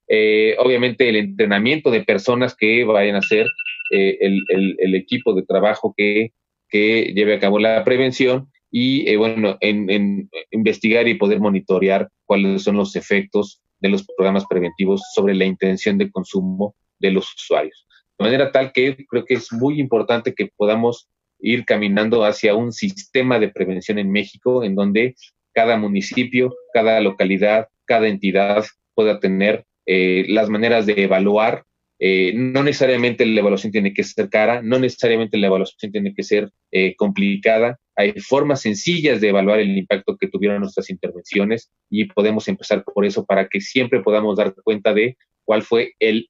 Eh, obviamente el entrenamiento de personas que vayan a ser eh, el, equipo de trabajo que, que lleve a cabo la prevención y, bueno, en investigar y poder monitorear cuáles son los efectos de los programas preventivos sobre la intención de consumo de los usuarios. De manera tal que creo que es muy importante que podamos ir caminando hacia un sistema de prevención en México en donde cada municipio, cada localidad, cada entidad pueda tener eh, las maneras de evaluar eh, no necesariamente la evaluación tiene que ser cara, no necesariamente la evaluación tiene que ser eh, complicada. Hay formas sencillas de evaluar el impacto que tuvieron nuestras intervenciones y podemos empezar por eso para que siempre podamos dar cuenta de cuál fue el,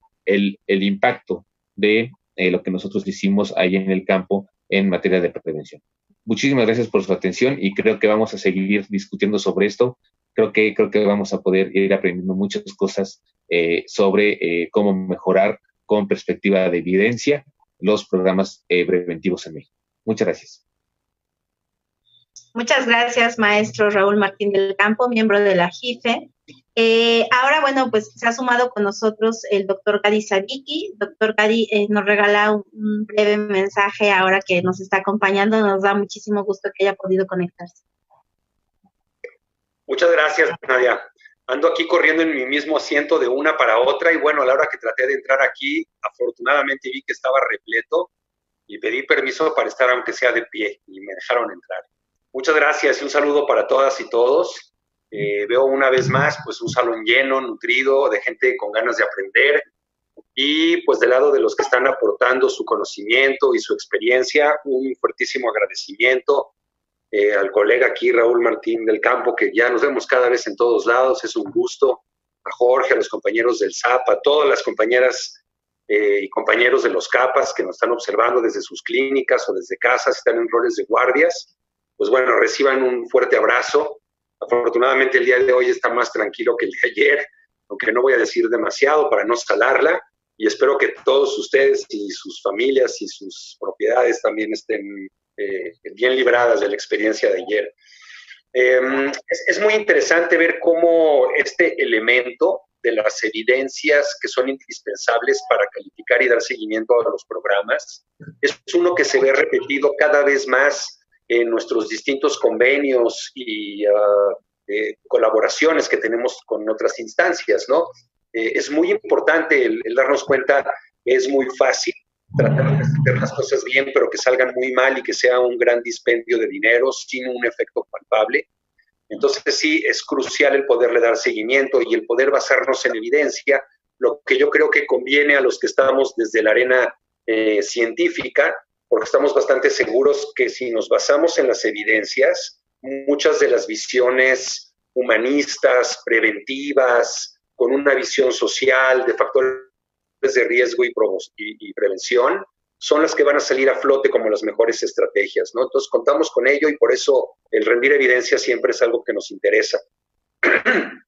impacto de eh, lo que nosotros hicimos ahí en el campo en materia de prevención. Muchísimas gracias por su atención y creo que vamos a seguir discutiendo sobre esto. Creo que, creo que vamos a poder ir aprendiendo muchas cosas eh, sobre eh, cómo mejorar con perspectiva de evidencia los programas preventivos en México. Muchas gracias. Muchas gracias, maestro Raúl Martín del Campo, miembro de la JIFE. Eh, ahora, bueno, pues se ha sumado con nosotros el doctor Gadi Sabiki. Doctor Gadi eh, nos regala un, breve mensaje ahora que nos está acompañando. Nos da muchísimo gusto que haya podido conectarse. Muchas gracias, Nadia. Ando aquí corriendo en mi mismo asiento de una para otra y bueno, a la hora que traté de entrar aquí, afortunadamente vi que estaba repleto y pedí permiso para estar aunque sea de pie y me dejaron entrar. Muchas gracias y un saludo para todas y todos. Eh, veo una vez más pues un salón lleno, nutrido, de gente con ganas de aprender y pues del lado de los que están aportando su conocimiento y su experiencia, un fuertísimo agradecimiento eh, al colega aquí, Raúl Martín del Campo, que ya nos vemos cada vez en todos lados, es un gusto, a Jorge, a los compañeros del SAP, a todas las compañeras eh, y compañeros de los CAPAS que nos están observando desde sus clínicas o desde casas, están en roles de guardias, pues bueno, reciban un fuerte abrazo Afortunadamente el día de hoy está más tranquilo que el de ayer, aunque no voy a decir demasiado para no escalarla y espero que todos ustedes y sus familias y sus propiedades también estén eh, bien libradas de la experiencia de ayer. Em, es, muy interesante ver cómo este elemento de las evidencias que son indispensables para calificar y dar seguimiento a los programas es uno que se ve repetido cada vez más en nuestros distintos convenios y ah, eh, colaboraciones que tenemos con otras instancias, ¿no? Eh, es muy importante el, darnos cuenta es muy fácil tratar de hacer las cosas bien, pero que salgan muy mal y que sea un gran dispendio de dinero sin un efecto palpable. Entonces sí, es crucial el poderle dar seguimiento y el poder basarnos en evidencia, lo que yo creo que conviene a los que estamos desde la arena eh, científica, porque estamos bastante seguros que si nos basamos en las evidencias, muchas de las visiones humanistas, preventivas, con una visión social de factores de riesgo y, prevención, son las que van a salir a flote como las mejores estrategias, ¿no? Entonces contamos con ello y por eso el rendir evidencia siempre es algo que nos interesa.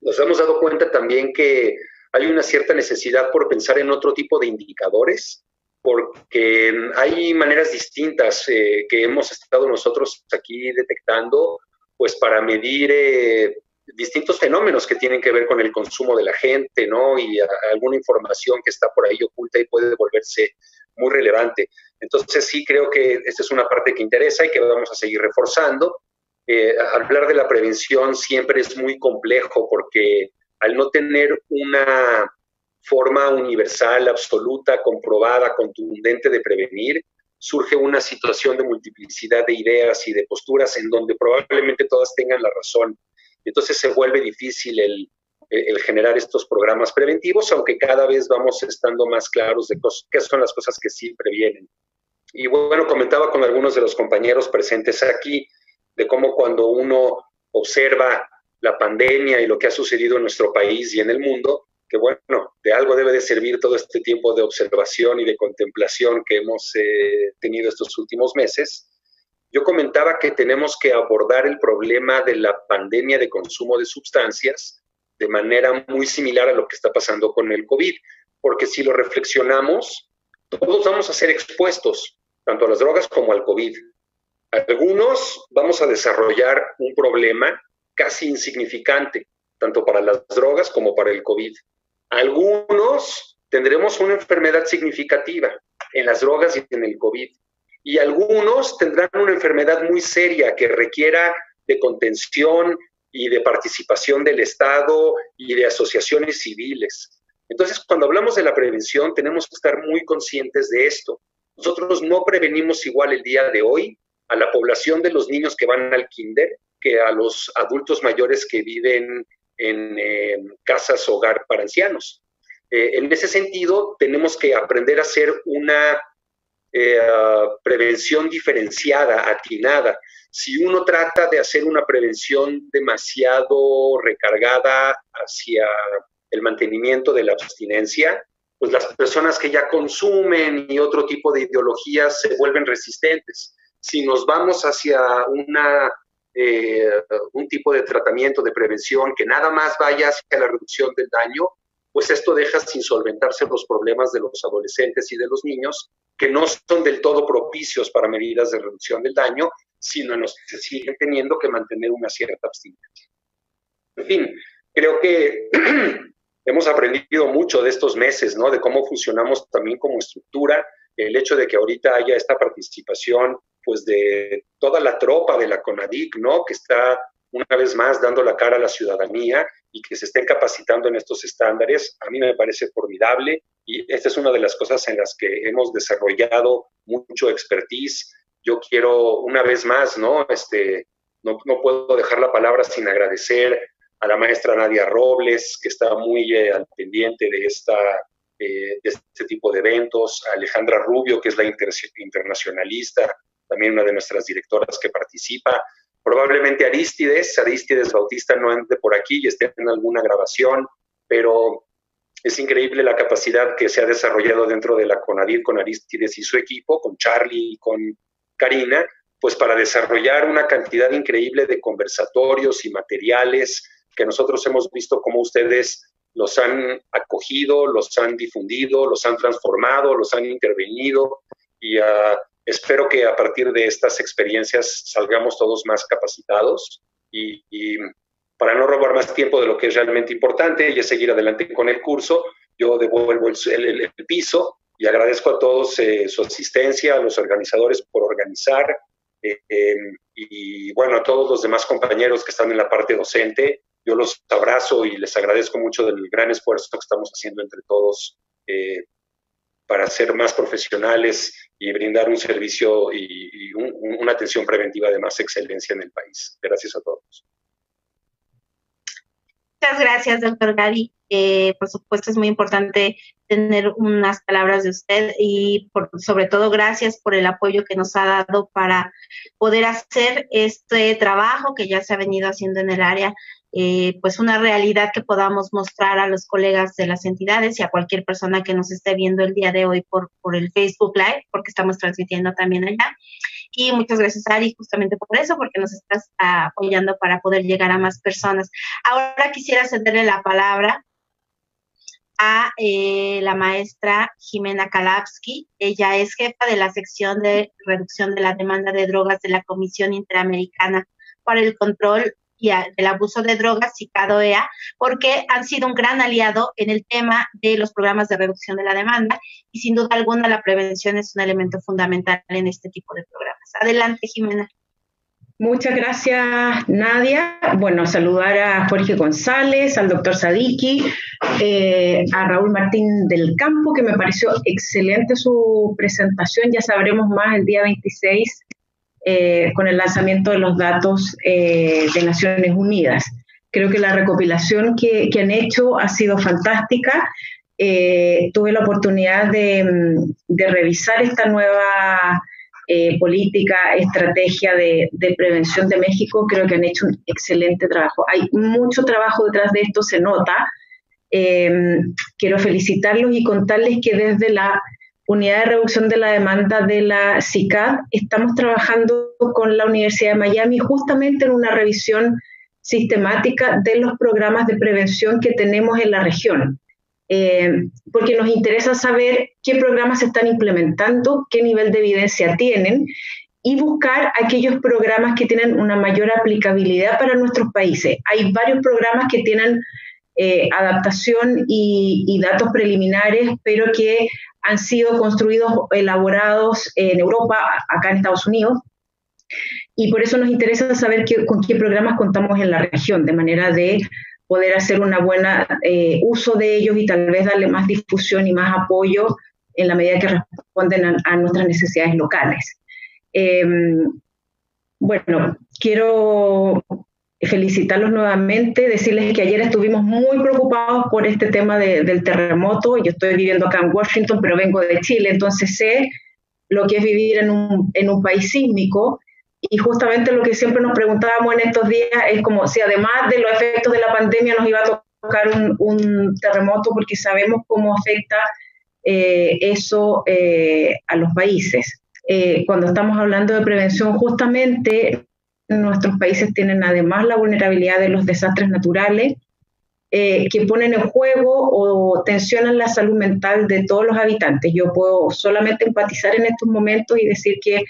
Nos hemos dado cuenta también que hay una cierta necesidad por pensar en otro tipo de indicadores porque hay maneras distintas eh, que hemos estado nosotros aquí detectando, pues para medir eh, distintos fenómenos que tienen que ver con el consumo de la gente, ¿no? Y alguna información que está por ahí oculta y puede volverse muy relevante. Entonces sí creo que esta es una parte que interesa y que vamos a seguir reforzando. Eh, hablar de la prevención siempre es muy complejo porque al no tener una forma universal, absoluta, comprobada, contundente de prevenir, surge una situación de multiplicidad de ideas y de posturas en donde probablemente todas tengan la razón. Entonces se vuelve difícil el, generar estos programas preventivos, aunque cada vez vamos estando más claros de qué son las cosas que sí previenen. Y bueno, comentaba con algunos de los compañeros presentes aquí de cómo cuando uno observa la pandemia y lo que ha sucedido en nuestro país y en el mundo, que bueno, de algo debe de servir todo este tiempo de observación y de contemplación que hemos eh, tenido estos últimos meses. Yo comentaba que tenemos que abordar el problema de la pandemia de consumo de sustancias de manera muy similar a lo que está pasando con el COVID, porque si lo reflexionamos, todos vamos a ser expuestos, tanto a las drogas como al COVID. Algunos vamos a desarrollar un problema casi insignificante, tanto para las drogas como para el COVID. Algunos tendremos una enfermedad significativa en las drogas y en el COVID. Y algunos tendrán una enfermedad muy seria que requiera de contención y de participación del Estado y de asociaciones civiles. Entonces, cuando hablamos de la prevención, tenemos que estar muy conscientes de esto. Nosotros no prevenimos igual el día de hoy a la población de los niños que van al kinder que a los adultos mayores que viven en eh, casas hogar para ancianos. Eh, en ese sentido, tenemos que aprender a hacer una eh, prevención diferenciada, atinada. Si uno trata de hacer una prevención demasiado recargada hacia el mantenimiento de la abstinencia, pues las personas que ya consumen y otro tipo de ideologías se vuelven resistentes. Si nos vamos hacia una eh, un tipo de tratamiento de prevención que nada más vaya hacia la reducción del daño, pues esto deja sin solventarse los problemas de los adolescentes y de los niños que no son del todo propicios para medidas de reducción del daño sino nos se sigue teniendo que mantener una cierta abstinencia. En fin, creo que hemos aprendido mucho de estos meses, ¿no? De cómo funcionamos también como estructura, el hecho de que ahorita haya esta participación, pues de toda la tropa de la CONADIC, ¿no? Que está una vez más dando la cara a la ciudadanía y que se estén capacitando en estos estándares, a mí me parece formidable y esta es una de las cosas en las que hemos desarrollado mucho expertise. Yo quiero una vez más, ¿no? Este, no, no puedo dejar la palabra sin agradecer a la maestra Nadia Robles, que está muy eh, al pendiente de, esta, eh, de este tipo de eventos, a Alejandra Rubio, que es la internacionalista, también una de nuestras directoras que participa, probablemente Aristides, Aristides Bautista no ande por aquí y esté en alguna grabación, pero es increíble la capacidad que se ha desarrollado dentro de la CONADIR con Aristides y su equipo, con Charlie y con Karina, pues para desarrollar una cantidad increíble de conversatorios y materiales que nosotros hemos visto cómo ustedes los han acogido, los han difundido, los han transformado, los han intervenido y uh, espero que a partir de estas experiencias salgamos todos más capacitados y, para no robar más tiempo de lo que es realmente importante y es seguir adelante con el curso, yo devuelvo el, piso y agradezco a todos eh, su asistencia, a los organizadores por organizar eh, em, y bueno, a todos los demás compañeros que están en la parte docente. Yo los abrazo y les agradezco mucho del gran esfuerzo que estamos haciendo entre todos eh, para ser más profesionales y brindar un servicio y, una atención preventiva de más excelencia en el país. Gracias a todos. Muchas gracias, doctor Gary. Eh, por supuesto, es muy importante tener unas palabras de usted y por, sobre todo gracias por el apoyo que nos ha dado para poder hacer este trabajo que ya se ha venido haciendo en el área eh, pues una realidad que podamos mostrar a los colegas de las entidades y a cualquier persona que nos esté viendo el día de hoy por, por el Facebook Live, porque estamos transmitiendo también allá. Y muchas gracias, Ari, justamente por eso, porque nos estás apoyando para poder llegar a más personas. Ahora quisiera cederle la palabra a eh, la maestra Jimena Kalapsky. Ella es jefa de la sección de reducción de la demanda de drogas de la Comisión Interamericana para el Control y del abuso de drogas, CICADO-EA, porque han sido un gran aliado en el tema de los programas de reducción de la demanda y sin duda alguna la prevención es un elemento fundamental en este tipo de programas. Adelante, Jimena. Muchas gracias, Nadia. Bueno, saludar a Jorge González, al doctor Sadiki, eh, a Raúl Martín del Campo, que me pareció excelente su presentación. Ya sabremos más el día 26 eh, con el lanzamiento de los datos eh, de Naciones Unidas. Creo que la recopilación que, han hecho ha sido fantástica. Eh, tuve la oportunidad de, revisar esta nueva política, estrategia de, prevención de México. Creo que han hecho un excelente trabajo. Hay mucho trabajo detrás de esto, se nota. quiero felicitarlos y contarles que desde la unidad de reducción de la demanda de la CICAD, estamos trabajando con la Universidad de Miami justamente en una revisión sistemática de los programas de prevención que tenemos en la región, eh, porque nos interesa saber qué programas se están implementando, qué nivel de evidencia tienen y buscar aquellos programas que tienen una mayor aplicabilidad para nuestros países. Hay varios programas que tienen eh, adaptación y, datos preliminares, pero que han sido construidos, elaborados en Europa, acá en Estados Unidos, y por eso nos interesa saber con qué programas contamos en la región, de manera de poder hacer un buen eh, uso de ellos y tal vez darle más difusión y más apoyo en la medida que responden a, nuestras necesidades locales. Em, bueno, quiero felicitarlos nuevamente, decirles que ayer estuvimos muy preocupados por este tema del terremoto. Yo estoy viviendo acá en Washington, pero vengo de Chile, entonces sé lo que es vivir en un, en un país sísmico. Y justamente lo que siempre nos preguntábamos en estos días es como si además de los efectos de la pandemia nos iba a tocar un, terremoto, porque sabemos cómo afecta eh, eso eh, a los países. Eh, cuando estamos hablando de prevención, justamente nuestros países tienen además la vulnerabilidad de los desastres naturales eh, que ponen en juego o tensionan la salud mental de todos los habitantes. Yo puedo solamente empatizar en estos momentos y decir que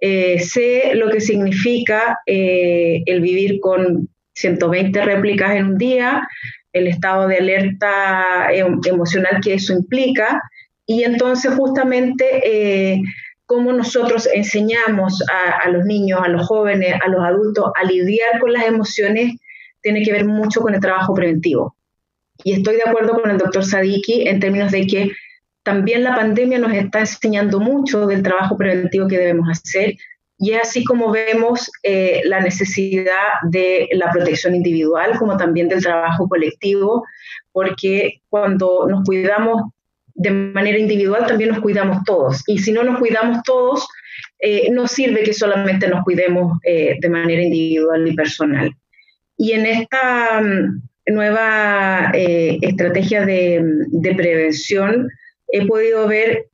eh, sé lo que significa eh, el vivir con 120 réplicas en un día, el estado de alerta em, emocional que eso implica, y entonces justamente cómo nosotros enseñamos a, los niños, a los jóvenes, a los adultos a lidiar con las emociones, tiene que ver mucho con el trabajo preventivo. Y estoy de acuerdo con el doctor Sadiki en términos de que también la pandemia nos está enseñando mucho del trabajo preventivo que debemos hacer y es así como vemos eh, la necesidad de la protección individual como también del trabajo colectivo, porque cuando nos cuidamos de manera individual también nos cuidamos todos. Y si no nos cuidamos todos, eh, no sirve que solamente nos cuidemos eh, de manera individual y personal. Y en esta mm, nueva eh, estrategia de, de, prevención he podido ver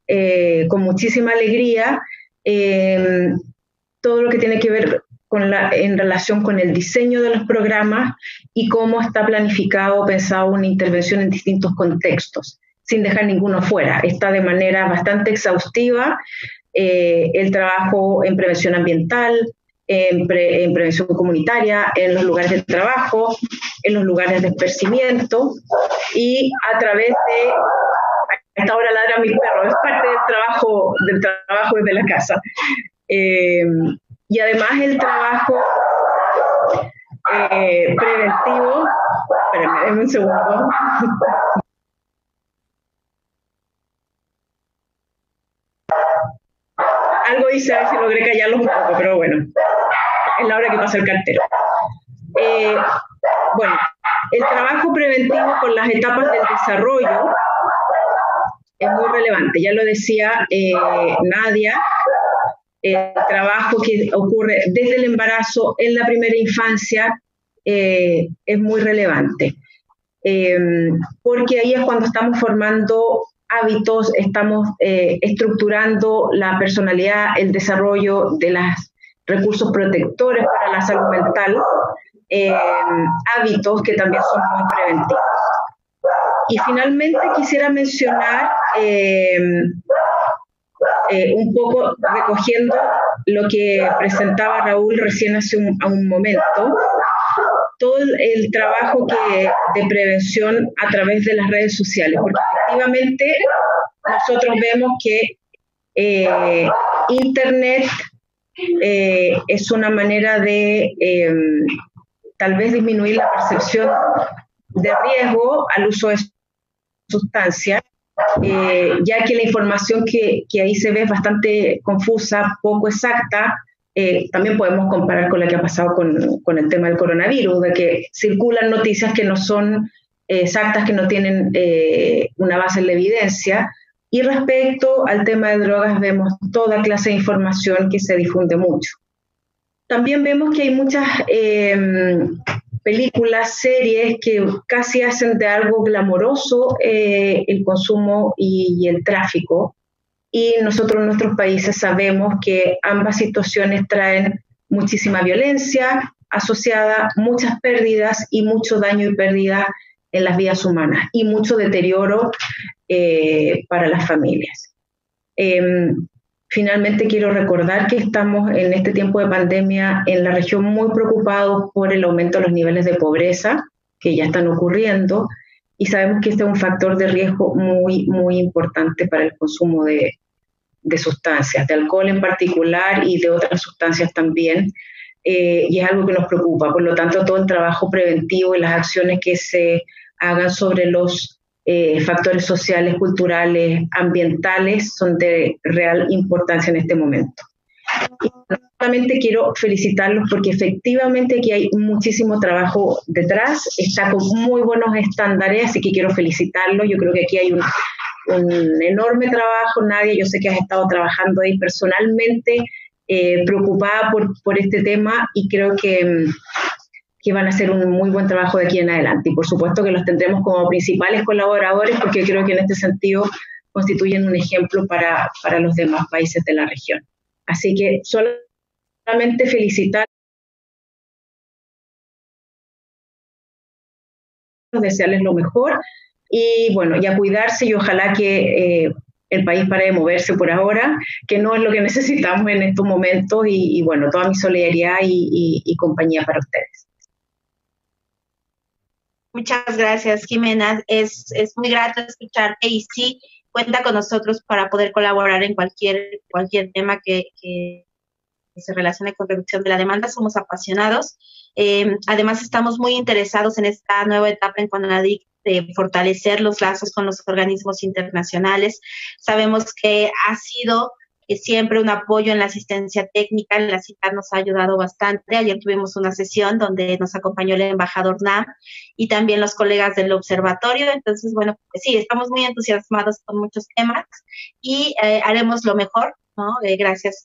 con muchísima alegría todo lo que tiene que ver con la, en relación con el diseño de los programas y cómo está planificado, pensado una intervención en distintos contextos sin dejar ninguno fuera. Está de manera bastante exhaustiva eh, el trabajo en prevención ambiental, en, prevención comunitaria, en los lugares de trabajo, en los lugares de esparcimiento y a través de a esta hora ladra mi perro, es parte del trabajo, del trabajo desde la casa. Eh, y además el trabajo eh, preventivo, espérenme, un segundo. Algo hice a ver si logré callarlos un poco, pero bueno, es la hora que pasa el cartero. Eh, bueno, el trabajo preventivo con las etapas del desarrollo es muy relevante. Ya lo decía eh, Nadia, el trabajo que ocurre desde el embarazo en la primera infancia eh, es muy relevante. porque ahí es cuando estamos formando hábitos, estamos eh, estructurando la personalidad, el desarrollo de los recursos protectores para la salud mental, eh, hábitos que también son muy preventivos. Y finalmente quisiera mencionar eh, un poco recogiendo lo que presentaba Raúl recién hace un, un momento, todo el, trabajo que, de prevención a través de las redes sociales, porque efectivamente nosotros vemos que eh, Internet eh, es una manera de em, tal vez disminuir la percepción de riesgo al uso de sustancias, eh, ya que la información que, ahí se ve es bastante confusa, poco exacta, también podemos comparar con lo que ha pasado con, el tema del coronavirus, de que circulan noticias que no son exactas, que no tienen eh, una base en la evidencia. Y respecto al tema de drogas, vemos toda clase de información que se difunde mucho. También vemos que hay muchas películas, series que casi hacen de algo glamoroso el consumo y, y el tráfico y nosotros en nuestros países sabemos que ambas situaciones traen muchísima violencia asociada, muchas pérdidas y mucho daño y pérdida en las vidas humanas y mucho deterioro eh, para las familias. Em, finalmente quiero recordar que estamos en este tiempo de pandemia en la región muy preocupados por el aumento de los niveles de pobreza que ya están ocurriendo y sabemos que este es un factor de riesgo muy, muy importante para el consumo de, de sustancias, de alcohol en particular y de otras sustancias también. Eh, y es algo que nos preocupa. Por lo tanto, todo el trabajo preventivo y las acciones que se hagan sobre los eh, factores sociales, culturales, ambientales son de real importancia en este momento. Y solamente quiero felicitarlos porque efectivamente aquí hay muchísimo trabajo detrás, está con muy buenos estándares, así que quiero felicitarlos. Yo creo que aquí hay un enorme trabajo, Nadia, yo sé que has estado trabajando ahí personalmente, eh, preocupada por, por, este tema y creo que, que, van a hacer un muy buen trabajo de aquí en adelante. Y por supuesto que los tendremos como principales colaboradores porque creo que en este sentido constituyen un ejemplo para, para los demás países de la región. Así que solamente felicitar desearles lo mejor y bueno, ya cuidarse y ojalá que eh, el país para de moverse por ahora, que no es lo que necesitamos en estos momentos y, bueno, toda mi solidaridad y, compañía para ustedes. Muchas gracias, Jimena. Es, es muy grato escucharte y sí, cuenta con nosotros para poder colaborar en cualquier, cualquier tema que, que se relacione con reducción de la demanda. Somos apasionados. Eh, además, estamos muy interesados en esta nueva etapa en CONADIC de fortalecer los lazos con los organismos internacionales. Sabemos que ha sido siempre un apoyo en la asistencia técnica, la CICAR nos ha ayudado bastante. Ayer tuvimos una sesión donde nos acompañó el embajador NAM y también los colegas del observatorio. Entonces, bueno, pues sí, estamos muy entusiasmados con muchos temas y eh, haremos lo mejor, ¿no? Eh, gracias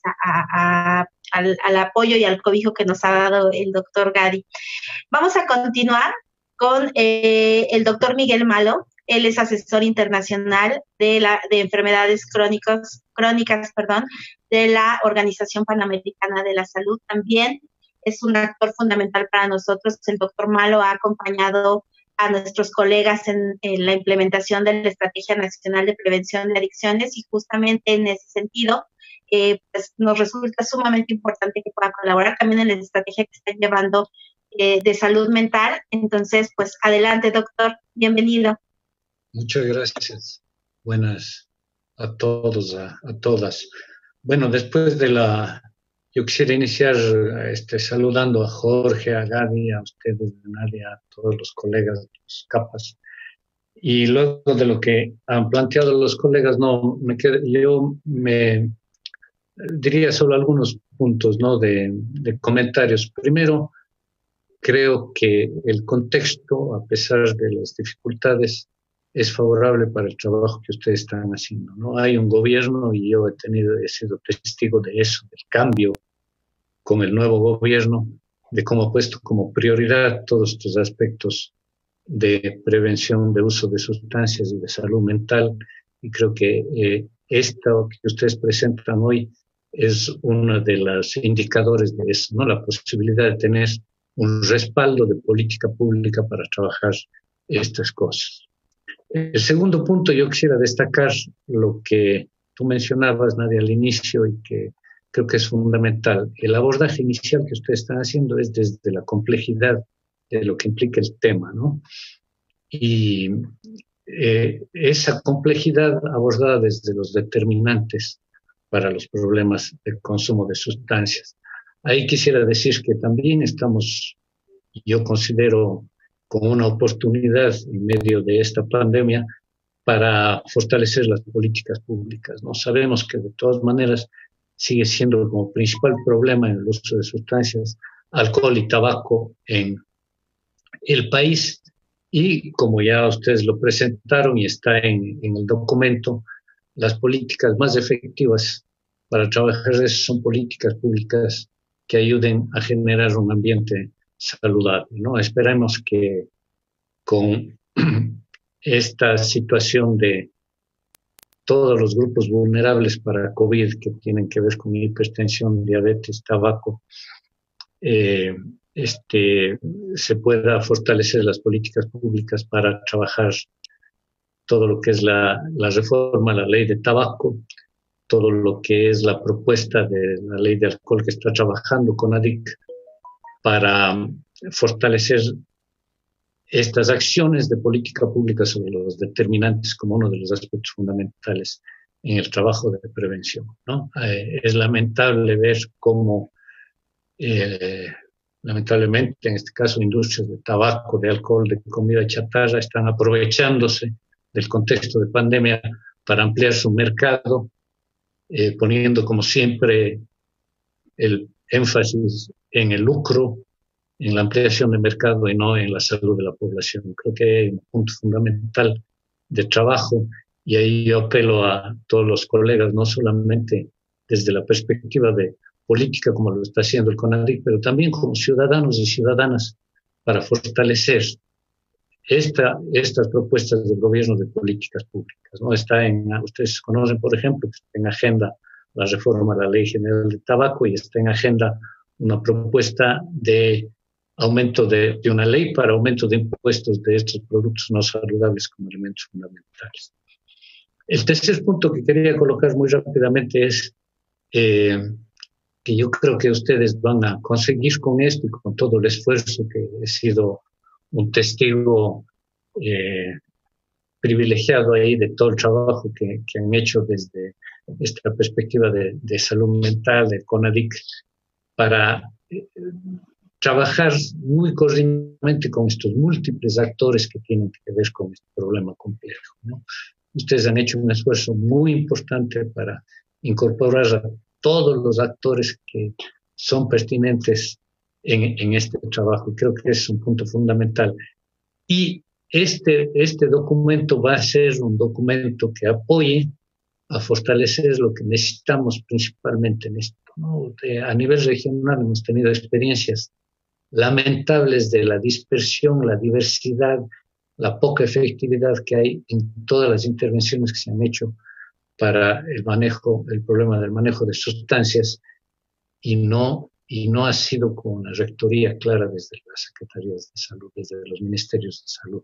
al, al, apoyo y al cobijo que nos ha dado el doctor Gadi. Vamos a continuar con eh, el doctor Miguel Malo. Él es asesor internacional de, la, de enfermedades crónicas, crónicas perdón, de la Organización Panamericana de la Salud. También es un actor fundamental para nosotros. El doctor Malo ha acompañado a nuestros colegas en, la implementación de la Estrategia Nacional de Prevención de Adicciones y justamente en ese sentido eh, pues nos resulta sumamente importante que pueda colaborar también en la estrategia que están llevando eh, de salud mental. Entonces, pues adelante, doctor, bienvenido. Muchas gracias. Buenas a todos, a, todas. Bueno, después de la... Yo quisiera iniciar este, saludando a Jorge, a Gaby, a ustedes, a a todos los colegas los capas. Y luego de lo que han planteado los colegas, no, me yo me diría solo algunos puntos ¿no? de comentarios. Primero, creo que el contexto, a pesar de las dificultades, es favorable para el trabajo que ustedes están haciendo. ¿no? Hay un gobierno y yo he, tenido, he sido testigo de eso, del cambio con el nuevo gobierno, de cómo ha puesto como prioridad todos estos aspectos de prevención de uso de sustancias y de salud mental. Y creo que eh, esto que ustedes presentan hoy es uno de los indicadores de eso, ¿no? La posibilidad de tener un respaldo de política pública para trabajar estas cosas. El segundo punto, yo quisiera destacar lo que tú mencionabas, Nadia, al inicio y que creo que es fundamental. El abordaje inicial que ustedes están haciendo es desde la complejidad de lo que implica el tema, ¿no? Y eh, esa complejidad abordada desde los determinantes para los problemas del consumo de sustancias. Ahí quisiera decir que también estamos, yo considero, con una oportunidad en medio de esta pandemia para fortalecer las políticas públicas. No sabemos que de todas maneras sigue siendo como principal problema en el uso de sustancias, alcohol y tabaco en el país y como ya ustedes lo presentaron y está en, en el documento, las políticas más efectivas para trabajar eso son políticas públicas que ayuden a generar un ambiente saludable. ¿no? Esperemos que con esta situación de todos los grupos vulnerables para COVID que tienen que ver con hipertensión, diabetes, tabaco, eh, este, se pueda fortalecer las políticas públicas para trabajar todo lo que es la, la reforma la ley de tabaco, todo lo que es la propuesta de la ley de alcohol que está trabajando con ADIC para fortalecer estas acciones de política pública sobre los determinantes como uno de los aspectos fundamentales en el trabajo de prevención. Eh, es lamentable ver cómo, eh, lamentablemente, en este caso, industrias de tabaco, de alcohol, de comida chatarra están aprovechándose del contexto de pandemia para ampliar su mercado eh, poniendo como siempre el énfasis en el lucro, en la ampliación del mercado y no en la salud de la población. Creo que hay un punto fundamental de trabajo y ahí yo apelo a todos los colegas, no solamente desde la perspectiva de política como lo está haciendo el CONADIC, pero también como ciudadanos y ciudadanas para fortalecer esta, estas propuestas del gobierno de políticas públicas. ¿no? Está en, ustedes conocen, por ejemplo, que está en agenda la reforma de la Ley General de Tabaco y está en agenda una propuesta de aumento de, de, una ley para aumento de impuestos de estos productos no saludables como elementos fundamentales. El tercer punto que quería colocar muy rápidamente es eh, que yo creo que ustedes van a conseguir con esto y con todo el esfuerzo que he sido un testigo eh, privilegiado ahí de todo el trabajo que, han hecho desde esta perspectiva de, salud mental, de CONADIC, para eh, trabajar muy correctamente con estos múltiples actores que tienen que ver con este problema complejo. Ustedes han hecho un esfuerzo muy importante para incorporar a todos los actores que son pertinentes en, en este trabajo. Creo que es un punto fundamental. Y este, este documento va a ser un documento que apoye a fortalecer lo que necesitamos principalmente en esto. a nivel regional hemos tenido experiencias lamentables de la dispersión, la diversidad, la poca efectividad que hay en todas las intervenciones que se han hecho para el manejo, el problema del manejo de sustancias y no, y no ha sido con una rectoría clara desde las secretarías de salud, desde los ministerios de salud.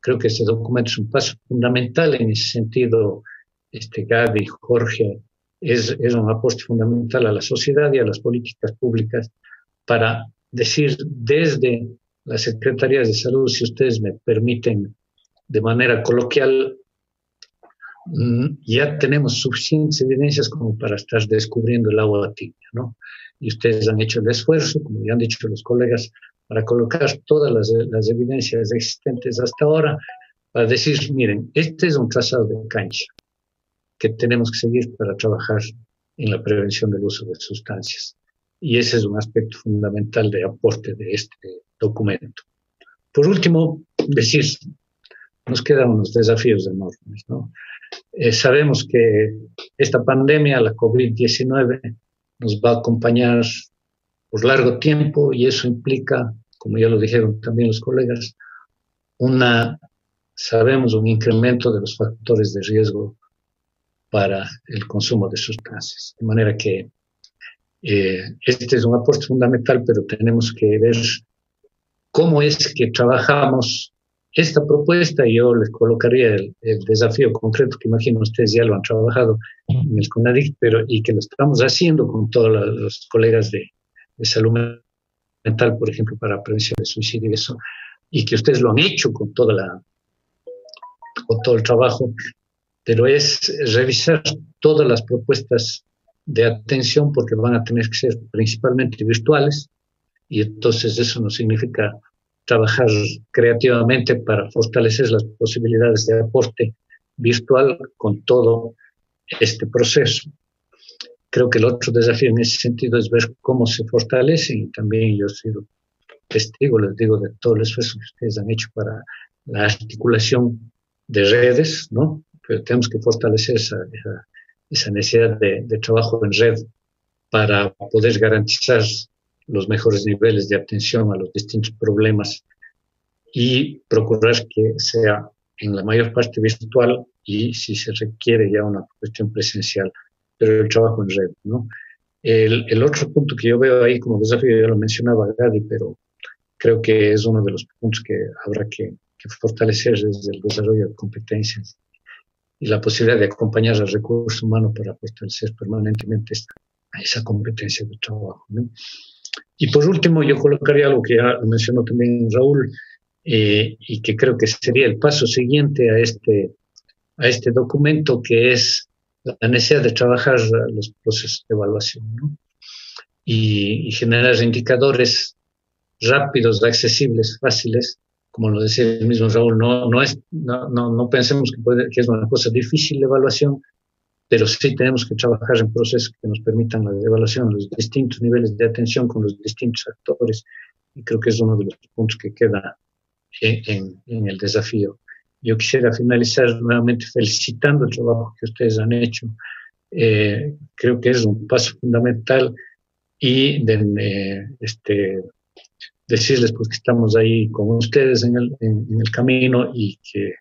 Creo que este documento es un paso fundamental en ese sentido. Este Gaby, Jorge, es, es un aporte fundamental a la sociedad y a las políticas públicas para decir desde las secretarías de salud, si ustedes me permiten de manera coloquial, ya tenemos suficientes evidencias como para estar descubriendo el agua tibia, ¿no? Y ustedes han hecho el esfuerzo, como ya han dicho los colegas, para colocar todas las, evidencias existentes hasta ahora, para decir, miren, este es un trazado de cancha que tenemos que seguir para trabajar en la prevención del uso de sustancias. Y ese es un aspecto fundamental de aporte de este documento. Por último, decir, nos quedan unos desafíos enormes. ¿no? Eh, sabemos que esta pandemia, la COVID-19, nos va a acompañar por largo tiempo y eso implica, como ya lo dijeron también los colegas, una, sabemos, un incremento de los factores de riesgo para el consumo de sustancias. De manera que eh, este es un aporte fundamental, pero tenemos que ver cómo es que trabajamos esta propuesta. Yo les colocaría el, desafío concreto que imagino ustedes ya lo han trabajado en el CONADIC, pero y que lo estamos haciendo con todos los colegas de, de salud mental, por ejemplo, para prevención de suicidio y eso, y que ustedes lo han hecho con toda la con todo el trabajo, pero es revisar todas las propuestas de atención porque van a tener que ser principalmente virtuales y entonces eso no significa trabajar creativamente para fortalecer las posibilidades de aporte virtual con todo este proceso. Creo que el otro desafío en ese sentido es ver cómo se fortalece y también yo he sido testigo, les digo, de todo el esfuerzo que ustedes han hecho para la articulación de redes, ¿no? Pero tenemos que fortalecer esa, esa, necesidad de, de, trabajo en red para poder garantizar los mejores niveles de atención a los distintos problemas y procurar que sea en la mayor parte virtual y si se requiere ya una cuestión presencial pero el trabajo en red, ¿no? El, el, otro punto que yo veo ahí como desafío, ya lo mencionaba Gadi, pero creo que es uno de los puntos que habrá que, fortalecer desde el desarrollo de competencias y la posibilidad de acompañar al recurso humano para fortalecer permanentemente esta, esa competencia de trabajo. ¿no? Y por último, yo colocaría algo que ya mencionó también Raúl, eh, y que creo que sería el paso siguiente a este, a este documento, que es la necesidad de trabajar los procesos de evaluación ¿no? y, generar indicadores rápidos, accesibles, fáciles, como lo decía el mismo Raúl, no, no, es, no, no, pensemos que, puede, que es una cosa difícil la evaluación, pero sí tenemos que trabajar en procesos que nos permitan la evaluación, los distintos niveles de atención con los distintos actores, y creo que es uno de los puntos que queda en, en el desafío. Yo quisiera finalizar nuevamente felicitando el trabajo que ustedes han hecho. Eh, creo que es un paso fundamental y de, eh, este, decirles pues, que estamos ahí con ustedes en el, en, el camino y que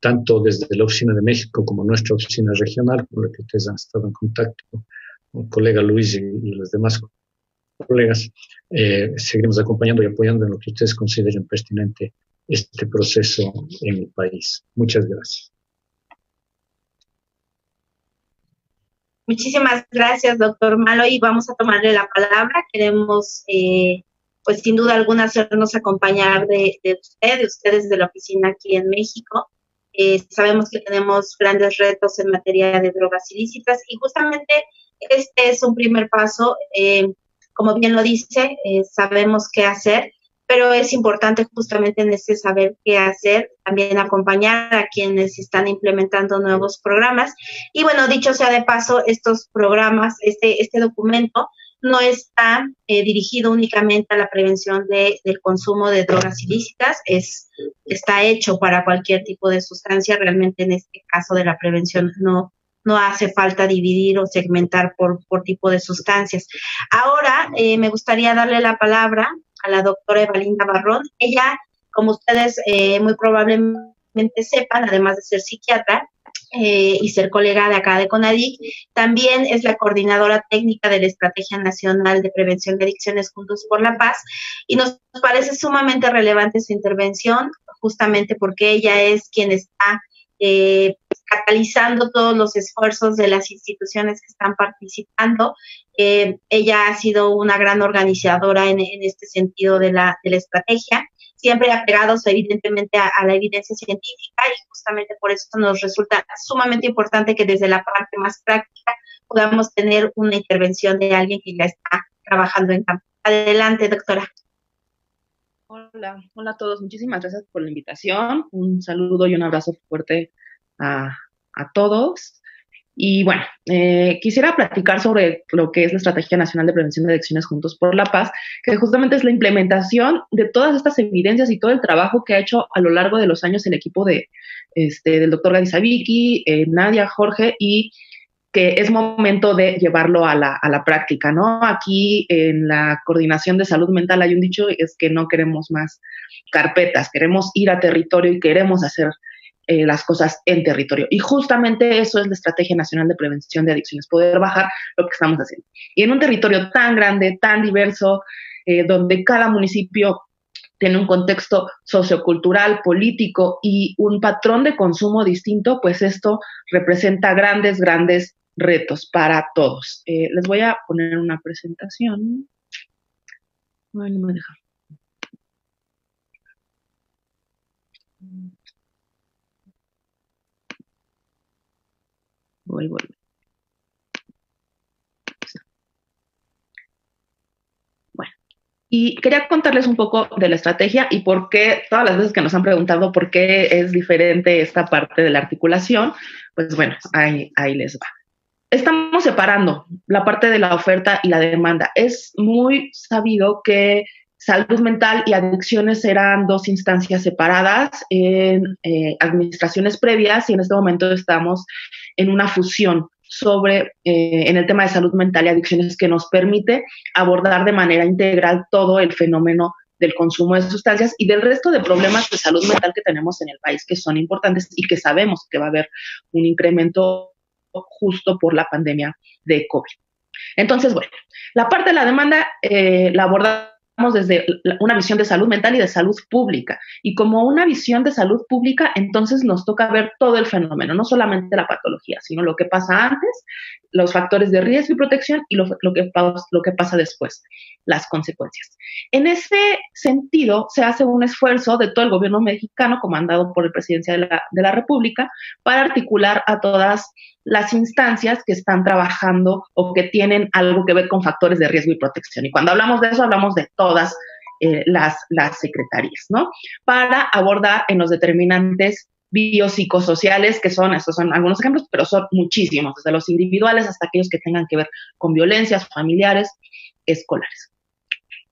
tanto desde la Oficina de México como nuestra oficina regional, con la que ustedes han estado en contacto, con el colega Luis y, los demás colegas, eh, seguiremos acompañando y apoyando en lo que ustedes consideren pertinente este proceso en el país. Muchas gracias. Muchísimas gracias, doctor Malo, y vamos a tomarle la palabra. Queremos, eh, pues sin duda alguna, hacernos acompañar de, de usted, de ustedes de la oficina aquí en México. Eh, sabemos que tenemos grandes retos en materia de drogas ilícitas y justamente este es un primer paso. Eh, como bien lo dice, eh, sabemos qué hacer, pero es importante justamente en este saber qué hacer, también acompañar a quienes están implementando nuevos programas. Y bueno, dicho sea de paso, estos programas, este, este documento no está eh, dirigido únicamente a la prevención de, del consumo de drogas ilícitas, es, está hecho para cualquier tipo de sustancia, realmente en este caso de la prevención no, no hace falta dividir o segmentar por, por tipo de sustancias. Ahora eh, me gustaría darle la palabra a la doctora Evalinda Barrón. Ella, como ustedes eh, muy probablemente sepan, además de ser psiquiatra, eh, y ser colega de acá de CONADIC. También es la coordinadora técnica de la Estrategia Nacional de Prevención de Adicciones Juntos por la Paz y nos parece sumamente relevante su intervención justamente porque ella es quien está eh, catalizando todos los esfuerzos de las instituciones que están participando. Eh, ella ha sido una gran organizadora en, este sentido de la, de la estrategia siempre apegados evidentemente a, la evidencia científica y justamente por eso nos resulta sumamente importante que desde la parte más práctica podamos tener una intervención de alguien que ya está trabajando en campo. Adelante, doctora. Hola, hola a todos. Muchísimas gracias por la invitación. Un saludo y un abrazo fuerte a, a todos. Y bueno, eh, quisiera platicar sobre lo que es la Estrategia Nacional de Prevención de Adicciones Juntos por la Paz, que justamente es la implementación de todas estas evidencias y todo el trabajo que ha hecho a lo largo de los años el equipo de, este, del doctor Gadisaviki, eh, Nadia, Jorge, y que es momento de llevarlo a la, a la práctica, ¿no? Aquí en la coordinación de salud mental hay un dicho, es que no queremos más carpetas, queremos ir a territorio y queremos hacer eh, las cosas en territorio. Y justamente eso es la Estrategia Nacional de Prevención de Adicciones, poder bajar lo que estamos haciendo. Y en un territorio tan grande, tan diverso, eh, donde cada municipio tiene un contexto sociocultural, político y un patrón de consumo distinto, pues esto representa grandes, grandes retos para todos. Eh, les voy a poner una presentación. no me deja. Bueno. Y quería contarles un poco de la estrategia y por qué, todas las veces que nos han preguntado por qué es diferente esta parte de la articulación, pues bueno, ahí, ahí les va. Estamos separando la parte de la oferta y la demanda. Es muy sabido que salud mental y adicciones eran dos instancias separadas en eh, administraciones previas y en este momento estamos en una fusión sobre eh, en el tema de salud mental y adicciones que nos permite abordar de manera integral todo el fenómeno del consumo de sustancias y del resto de problemas de salud mental que tenemos en el país que son importantes y que sabemos que va a haber un incremento justo por la pandemia de COVID. Entonces, bueno, la parte de la demanda eh, la abordamos desde una visión de salud mental y de salud pública. Y como una visión de salud pública, entonces nos toca ver todo el fenómeno, no solamente la patología, sino lo que pasa antes, los factores de riesgo y protección y lo, que, lo que pasa después, las consecuencias. En ese sentido, se hace un esfuerzo de todo el gobierno mexicano, comandado por el presidente de la, de la República, para articular a todas las instancias que están trabajando o que tienen algo que ver con factores de riesgo y protección. Y cuando hablamos de eso, hablamos de todas eh, las, las secretarías, ¿no? Para abordar en los determinantes biopsicosociales, que son, estos son algunos ejemplos, pero son muchísimos, desde los individuales hasta aquellos que tengan que ver con violencias familiares, escolares.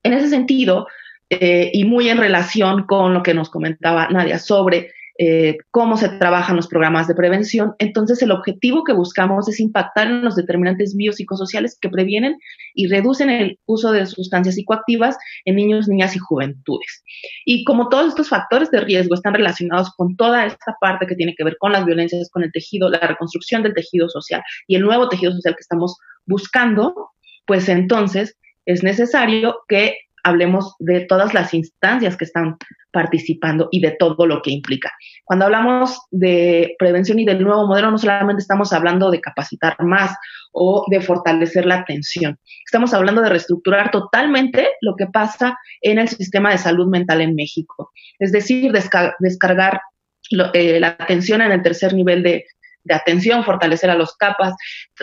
En ese sentido, eh, y muy en relación con lo que nos comentaba Nadia sobre eh, cómo se trabajan los programas de prevención. Entonces, el objetivo que buscamos es impactar en los determinantes biopsicosociales que previenen y reducen el uso de sustancias psicoactivas en niños, niñas y juventudes. Y como todos estos factores de riesgo están relacionados con toda esta parte que tiene que ver con las violencias, con el tejido, la reconstrucción del tejido social y el nuevo tejido social que estamos buscando, pues entonces es necesario que hablemos de todas las instancias que están participando y de todo lo que implica. Cuando hablamos de prevención y del nuevo modelo, no solamente estamos hablando de capacitar más o de fortalecer la atención, estamos hablando de reestructurar totalmente lo que pasa en el sistema de salud mental en México, es decir, descargar eh, la atención en el tercer nivel de, de atención, fortalecer a los capas.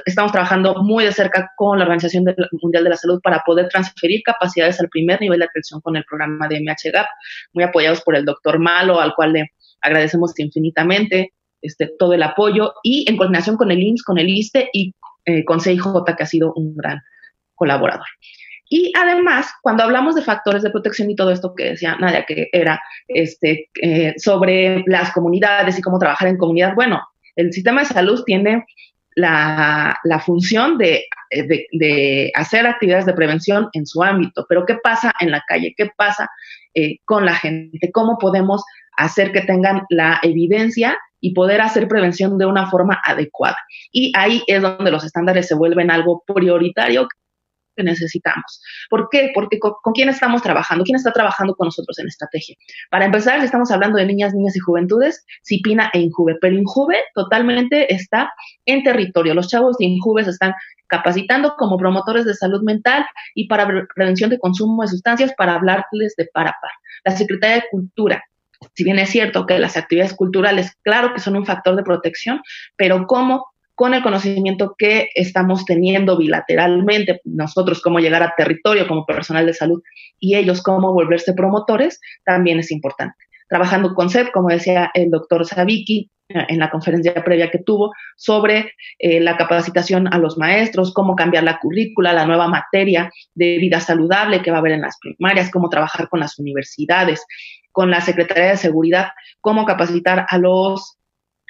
Estamos trabajando muy de cerca con la Organización Mundial de la Salud para poder transferir capacidades al primer nivel de atención con el programa de MHGAP, muy apoyados por el doctor Malo, al cual le agradecemos infinitamente este, todo el apoyo, y en coordinación con el IMSS, con el ISTE y eh, con CIJ, que ha sido un gran colaborador. Y además, cuando hablamos de factores de protección y todo esto que decía Nadia, que era este, eh, sobre las comunidades y cómo trabajar en comunidad, bueno, el sistema de salud tiene la, función de, hacer actividades de prevención en su ámbito, pero ¿qué pasa en la calle? ¿Qué pasa eh, con la gente? ¿Cómo podemos hacer que tengan la evidencia y poder hacer prevención de una forma adecuada? Y ahí es donde los estándares se vuelven algo prioritario necesitamos. ¿Por qué? Porque con, quién estamos trabajando, quién está trabajando con nosotros en estrategia. Para empezar, estamos hablando de niñas, niñas y juventudes, CIPINA e INJUVE, pero INJUVE totalmente está en territorio. Los chavos de INJUVE se están capacitando como promotores de salud mental y para prevención de consumo de sustancias para hablarles de par La Secretaría de Cultura, si bien es cierto que las actividades culturales, claro que son un factor de protección, pero cómo con el conocimiento que estamos teniendo bilateralmente, nosotros cómo llegar a territorio como personal de salud y ellos cómo volverse promotores, también es importante. Trabajando con CEP, como decía el doctor Saviki eh, en la conferencia previa que tuvo, sobre eh, la capacitación a los maestros, cómo cambiar la currícula, la nueva materia de vida saludable que va a haber en las primarias, cómo trabajar con las universidades, con la Secretaría de Seguridad, cómo capacitar a los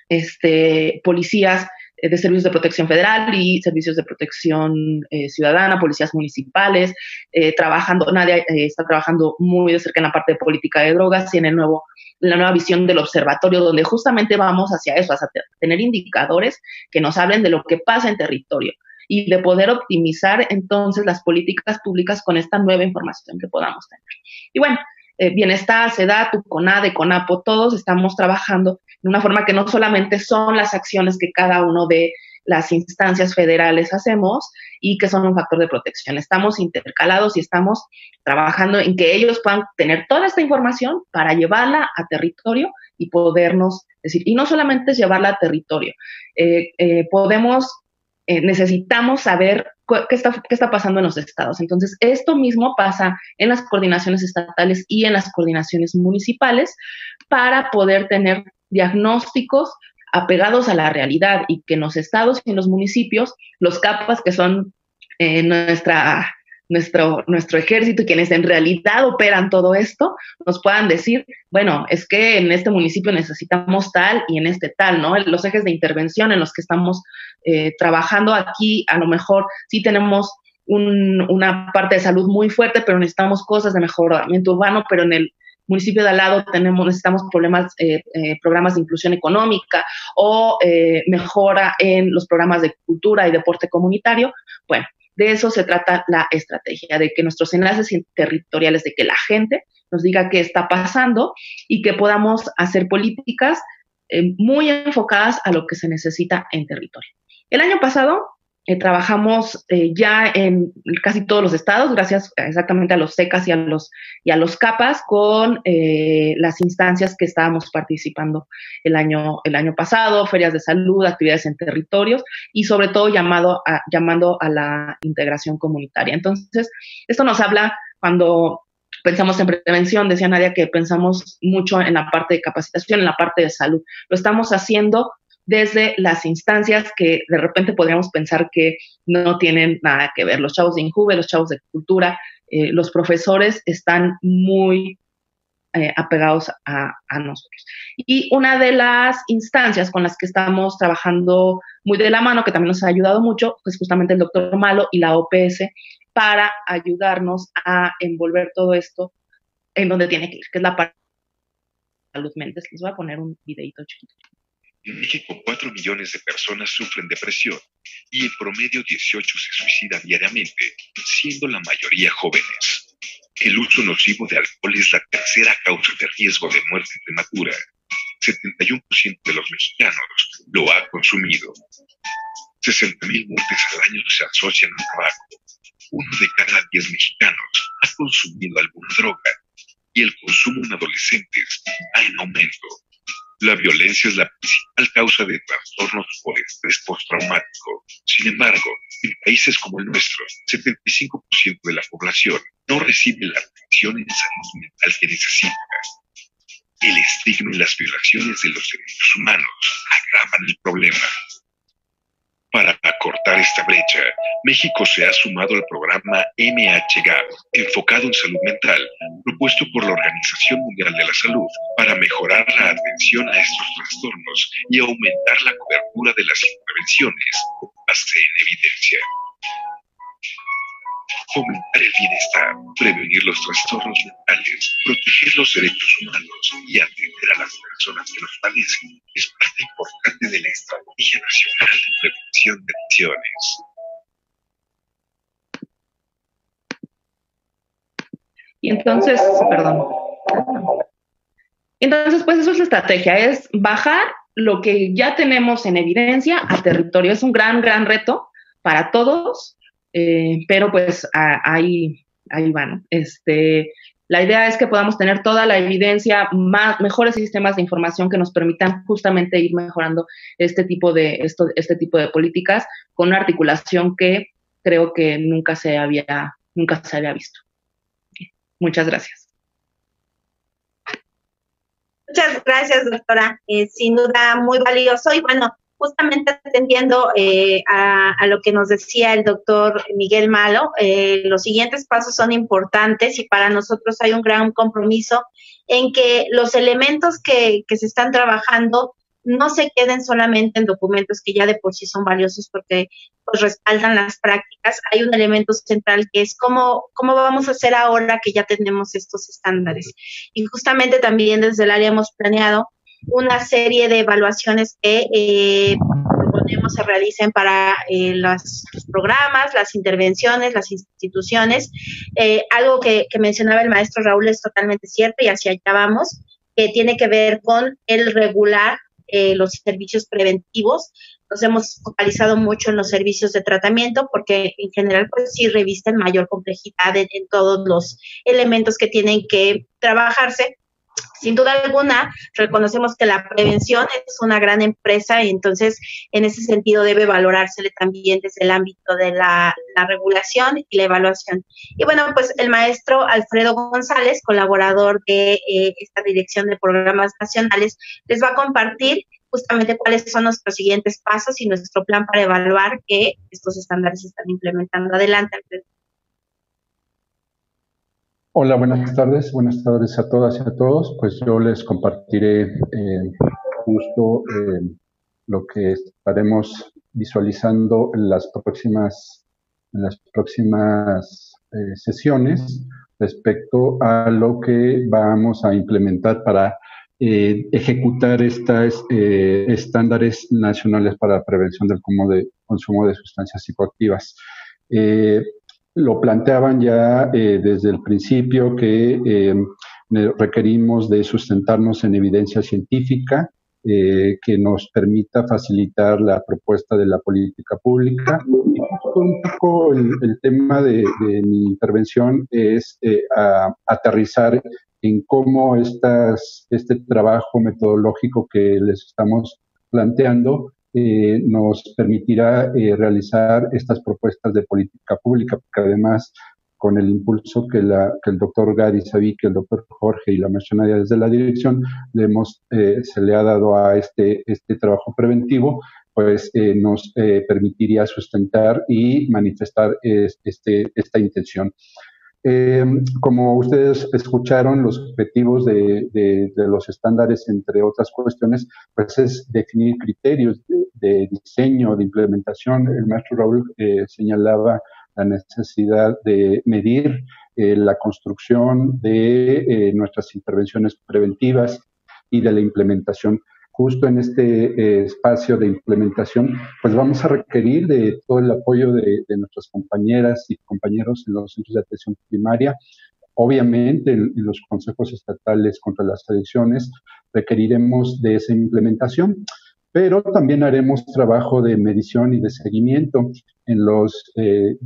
este, policías de servicios de protección federal y servicios de protección eh, ciudadana, policías municipales, eh, trabajando, nadie está trabajando muy de cerca en la parte de política de drogas y en el nuevo, la nueva visión del observatorio, donde justamente vamos hacia eso, hacia tener indicadores que nos hablen de lo que pasa en territorio y de poder optimizar entonces las políticas públicas con esta nueva información que podamos tener. Y bueno, eh, Bienestar, SEDATU, CONADE, CONAPO, todos estamos trabajando de una forma que no solamente son las acciones que cada uno de las instancias federales hacemos y que son un factor de protección. Estamos intercalados y estamos trabajando en que ellos puedan tener toda esta información para llevarla a territorio y podernos decir, y no solamente es llevarla a territorio, eh, eh, podemos, necesitamos saber qué está, qué está pasando en los estados. Entonces, esto mismo pasa en las coordinaciones estatales y en las coordinaciones municipales para poder tener diagnósticos apegados a la realidad y que en los estados y en los municipios, los capas que son eh, nuestra nuestro, nuestro ejército y quienes en realidad operan todo esto, nos puedan decir, bueno, es que en este municipio necesitamos tal y en este tal, ¿no? Los ejes de intervención en los que estamos eh, trabajando aquí, a lo mejor sí tenemos una parte de salud muy fuerte, pero necesitamos cosas de mejoramiento urbano, pero en el municipio de al lado tenemos, necesitamos problemas, eh, eh, programas de inclusión económica o mejora en los programas de cultura y deporte comunitario. Bueno, de eso se trata la estrategia, de que nuestros enlaces territoriales, de que la gente nos diga qué está pasando y que podamos hacer políticas eh, muy enfocadas a lo que se necesita en territorio. El año pasado eh, trabajamos eh, ya en casi todos los estados, gracias exactamente a los SECAS y a los, y a los CAPAS, con eh, las instancias que estábamos participando el año, el año pasado, ferias de salud, actividades en territorios y sobre todo llamado a, llamando a la integración comunitaria. Entonces, esto nos habla cuando pensamos en prevención, decía Nadia que pensamos mucho en la parte de capacitación, en la parte de salud. Lo estamos haciendo desde las instancias que de repente podríamos pensar que no tienen nada que ver. Los chavos de Injuve, los chavos de cultura, eh, los profesores están muy eh, apegados a, nosotros. Y una de las instancias con las que estamos trabajando muy de la mano, que también nos ha ayudado mucho, es justamente el doctor Malo y la OPS, para ayudarnos a envolver todo esto en donde tiene que ir, que es la parte de salud mental. Les voy a poner un videito chiquito. En México, 4 millones de personas sufren depresión y en promedio 18 se suicidan diariamente, siendo la mayoría jóvenes. El uso nocivo de alcohol es la tercera causa de riesgo de muerte prematura. 71% de los mexicanos lo ha consumido. 60.000 muertes al año se asocian al tabaco. Uno de cada 10 mexicanos ha consumido alguna droga y el consumo en adolescentes ha en aumento. La violencia es la principal causa de trastornos por estrés postraumático. Sin embargo, en países como el nuestro, 75% de la población no recibe la atención en salud mental que necesita. El estigma y las violaciones de los derechos humanos agravan el problema. Para acortar esta brecha, México se ha sumado al programa MHGAP, enfocado en salud mental, propuesto por la Organización Mundial de la Salud, para mejorar la atención a estos trastornos y aumentar la cobertura de las intervenciones base en evidencia fomentar el bienestar, prevenir los trastornos mentales, proteger los derechos humanos y atender a las personas que los padecen es parte importante de la Estrategia Nacional de Prevención de Adicciones. Y entonces, perdón. Entonces, pues eso es la estrategia, es bajar lo que ya tenemos en evidencia a territorio. Es un gran, gran reto para todos eh, pero pues ahí, ahí van. Este, la idea es que podamos tener toda la evidencia, más, mejores sistemas de información que nos permitan justamente ir mejorando este tipo de, esto, este tipo de políticas con una articulación que creo que nunca se había, nunca se había visto. Muchas gracias. Muchas gracias, doctora. Eh, sin duda muy valioso. Y bueno, justamente atendiendo eh, a, lo que nos decía el doctor Miguel Malo, eh, los siguientes pasos son importantes y para nosotros hay un gran compromiso en que los elementos que, se están trabajando no se queden solamente en documentos que ya de por sí son valiosos porque pues, respaldan las prácticas. Hay un elemento central que es cómo, cómo vamos a hacer ahora que ya tenemos estos estándares. Y justamente también desde el área hemos planeado una serie de evaluaciones que eh, proponemos se realicen para eh, los, programas, las intervenciones, las instituciones. Eh, algo que, mencionaba el maestro Raúl es totalmente cierto y hacia allá vamos, que tiene que ver con el regular los servicios preventivos. Nos hemos focalizado mucho en los servicios de tratamiento porque en general pues sí revisten mayor complejidad en todos los elementos que tienen que trabajarse sin duda alguna, reconocemos que la prevención es una gran empresa y entonces en ese sentido debe valorársele también desde el ámbito de la, regulación y la evaluación. Y bueno, pues el maestro Alfredo González, colaborador de eh, esta dirección de programas nacionales, les va a compartir justamente cuáles son nuestros siguientes pasos y nuestro plan para evaluar que estos estándares se están implementando. Adelante, Alfredo. Hola, buenas tardes. Buenas tardes a todas y a todos. Pues yo les compartiré eh, justo eh, lo que estaremos visualizando en las próximas, en las próximas eh, sesiones respecto a lo que vamos a implementar para ejecutar estos estándares nacionales para la prevención del consumo de sustancias psicoactivas lo planteaban ya eh, desde el principio que eh, requerimos de sustentarnos en evidencia científica eh, que nos permita facilitar la propuesta de la política pública. Y un poco el, tema de, mi intervención es aterrizar en cómo estas, este trabajo metodológico que les estamos planteando eh, nos permitirá eh, realizar estas propuestas de política pública, porque además con el impulso que, la, que el doctor Gary que el doctor Jorge y la mayoría desde la dirección le hemos, eh, se le ha dado a este, este trabajo preventivo, pues nos permitiría sustentar y manifestar este, esta intención. Eh, como ustedes escucharon, los objetivos de, los estándares, entre otras cuestiones, pues es definir criterios de, diseño, de implementación. El maestro Raúl eh, señalaba la necesidad de medir eh, la construcción de nuestras intervenciones preventivas y de la implementación justo en este eh, espacio de implementación, pues vamos a requerir de todo el apoyo de, nuestras compañeras y compañeros en los centros de atención primaria. Obviamente en, los consejos estatales contra las adicciones requeriremos de esa implementación, pero también haremos trabajo de medición y de seguimiento en los eh,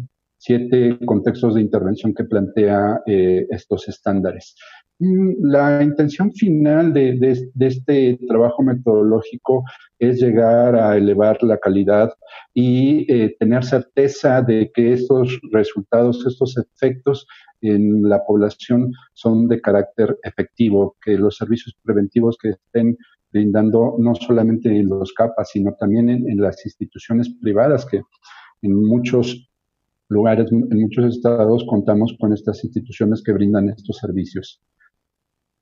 siete contextos de intervención que plantea eh, estos estándares. Mm, la intención final de, este trabajo metodológico es llegar a elevar la calidad y eh, tener certeza de que estos resultados, estos efectos en la población son de carácter efectivo, que los servicios preventivos que estén brindando no solamente en los CAPAS, sino también en las instituciones privadas que en muchos lugares, en muchos estados contamos con estas instituciones que brindan estos servicios.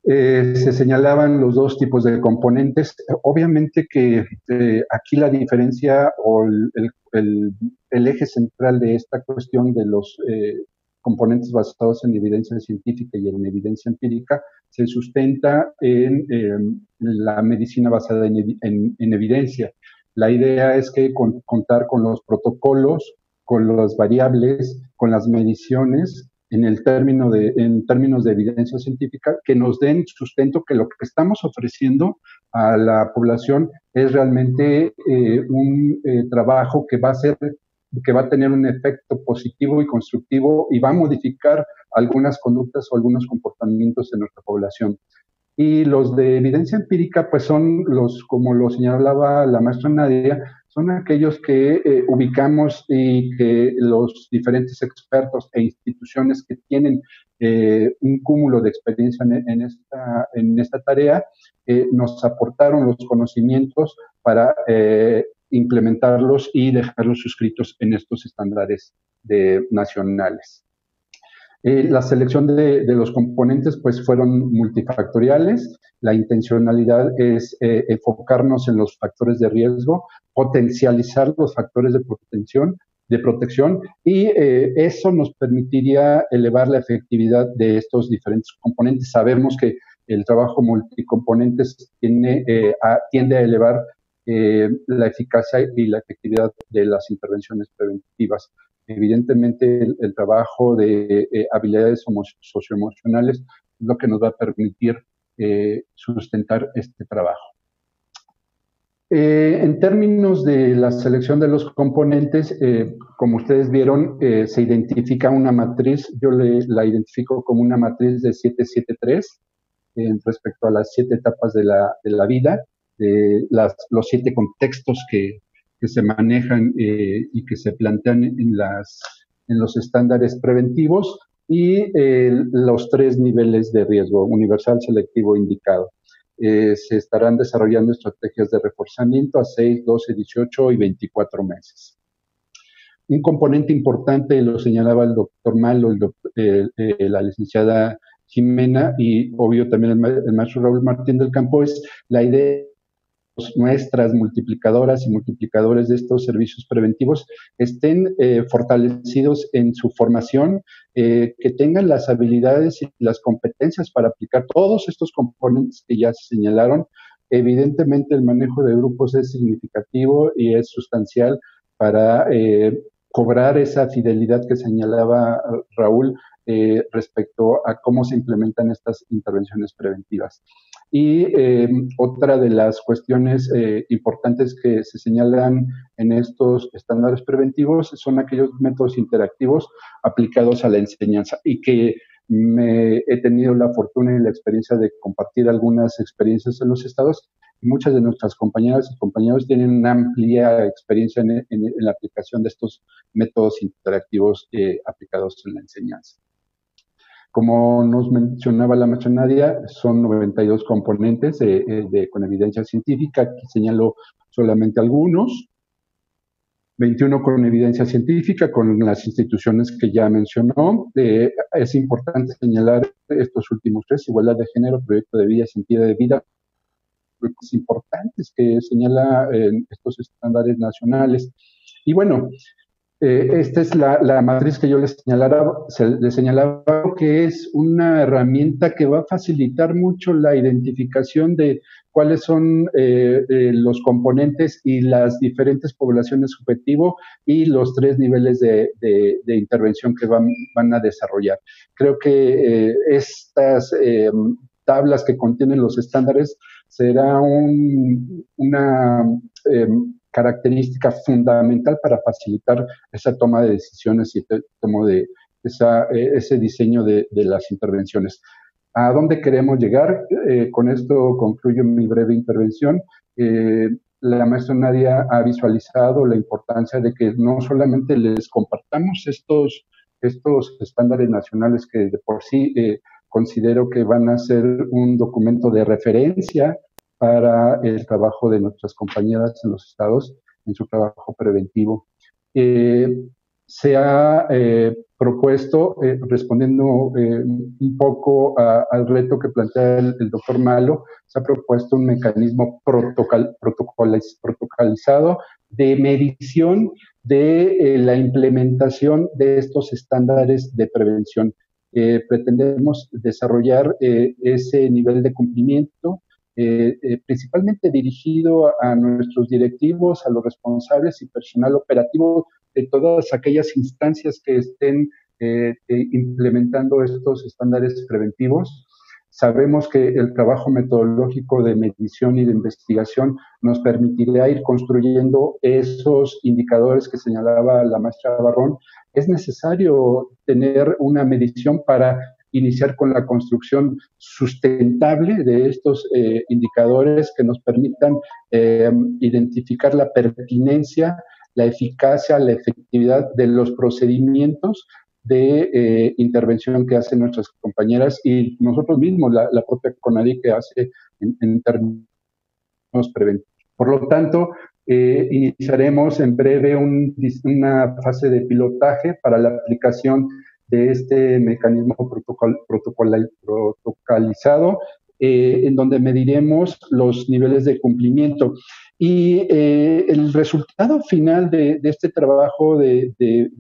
Eh, se señalaban los dos tipos de componentes. Obviamente que eh, aquí la diferencia o el, eje central de esta cuestión de los eh, componentes basados en evidencia científica y en evidencia empírica se sustenta en la medicina basada en, evidencia. La idea es que contar con los protocolos, con las variables, con las mediciones en, el término de, en términos de evidencia científica que nos den sustento que lo que estamos ofreciendo a la población es realmente eh, un eh, trabajo que va a ser que va a tener un efecto positivo y constructivo y va a modificar algunas conductas o algunos comportamientos en nuestra población. Y los de evidencia empírica, pues son los, como lo señalaba la maestra Nadia, son aquellos que eh, ubicamos y que los diferentes expertos e instituciones que tienen eh, un cúmulo de experiencia en, esta, tarea eh, nos aportaron los conocimientos para implementarlos y dejarlos suscritos en estos estándares nacionales. La selección de, los componentes pues fueron multifactoriales. La intencionalidad es enfocarnos en los factores de riesgo potencializar los factores de protección, de protección y eh, eso nos permitiría elevar la efectividad de estos diferentes componentes. Sabemos que el trabajo multicomponentes tiene, eh, tiende a elevar eh, la eficacia y la efectividad de las intervenciones preventivas. Evidentemente, el, trabajo de habilidades socioemocionales es lo que nos va a permitir sustentar este trabajo. Eh, en términos de la selección de los componentes, eh, como ustedes vieron, eh, se identifica una matriz, yo la identifico como una matriz de 773 respecto a las siete etapas de la, de la vida, los siete contextos que, que se manejan y que se plantean en, las, en los estándares preventivos y los tres niveles de riesgo, universal, selectivo, indicado. Eh, se estarán desarrollando estrategias de reforzamiento a 6, 12, 18 y 24 meses. Un componente importante, lo señalaba el doctor Malo, el eh, la licenciada Jimena y obvio también el, el maestro Raúl Martín del Campo, es la idea nuestras multiplicadoras y multiplicadores de estos servicios preventivos estén eh, fortalecidos en su formación, eh, que tengan las habilidades y las competencias para aplicar todos estos componentes que ya se señalaron. Evidentemente el manejo de grupos es significativo y es sustancial para eh, cobrar esa fidelidad que señalaba Raúl respecto a cómo se implementan estas intervenciones preventivas. Y eh, otra de las cuestiones eh, importantes que se señalan en estos estándares preventivos son aquellos métodos interactivos aplicados a la enseñanza y que me he tenido la fortuna y la experiencia de compartir algunas experiencias en los estados muchas de nuestras compañeras y compañeros tienen una amplia experiencia en, la aplicación de estos métodos interactivos eh, aplicados en la enseñanza. Como nos mencionaba la maestra Nadia, son 92 componentes de, con evidencia científica, aquí señalo solamente algunos, 21 con evidencia científica, con las instituciones que ya mencionó. Eh, es importante señalar estos últimos tres, igualdad de género, proyecto de vida, sentido de vida, es importantes que señala estos estándares nacionales. Y bueno, eh, esta es la, matriz que yo les señalaba, les señalaba que es una herramienta que va a facilitar mucho la identificación de cuáles son eh, eh, los componentes y las diferentes poblaciones subjetivo y los tres niveles de, intervención que van, a desarrollar. Creo que estas tablas que contienen los estándares será una característica fundamental para facilitar esa toma de decisiones y tomo de eh, ese diseño de, las intervenciones. ¿A dónde queremos llegar? Eh, con esto concluyo mi breve intervención. Eh, la maestra Nadia ha visualizado la importancia de que no solamente les compartamos estos, estos estándares nacionales que de por sí considero que van a ser un documento de referencia para el trabajo de nuestras compañeras en los estados, en su trabajo preventivo. Eh, se ha eh, propuesto, eh, respondiendo un poco al reto que plantea el, doctor Malo, se ha propuesto un mecanismo protocol, protocolizado de medición de la implementación de estos estándares de prevención. pretendemos desarrollar ese nivel de cumplimiento eh, eh, principalmente dirigido a nuestros directivos, a los responsables y personal operativo de todas aquellas instancias que estén eh, implementando estos estándares preventivos. Sabemos que el trabajo metodológico de medición y de investigación nos permitirá ir construyendo esos indicadores que señalaba la maestra Barrón. Es necesario tener una medición para iniciar con la construcción sustentable de estos eh, indicadores que nos permitan eh, identificar la pertinencia, la eficacia, la efectividad de los procedimientos de eh, intervención que hacen nuestras compañeras y nosotros mismos, la, propia CONADI que hace en, términos preventivos. Por lo tanto, iniciaremos en breve una fase de pilotaje para la aplicación de este mecanismo protocol, protocolizado, eh, en donde mediremos los niveles de cumplimiento. Y eh, el resultado final de, este trabajo de,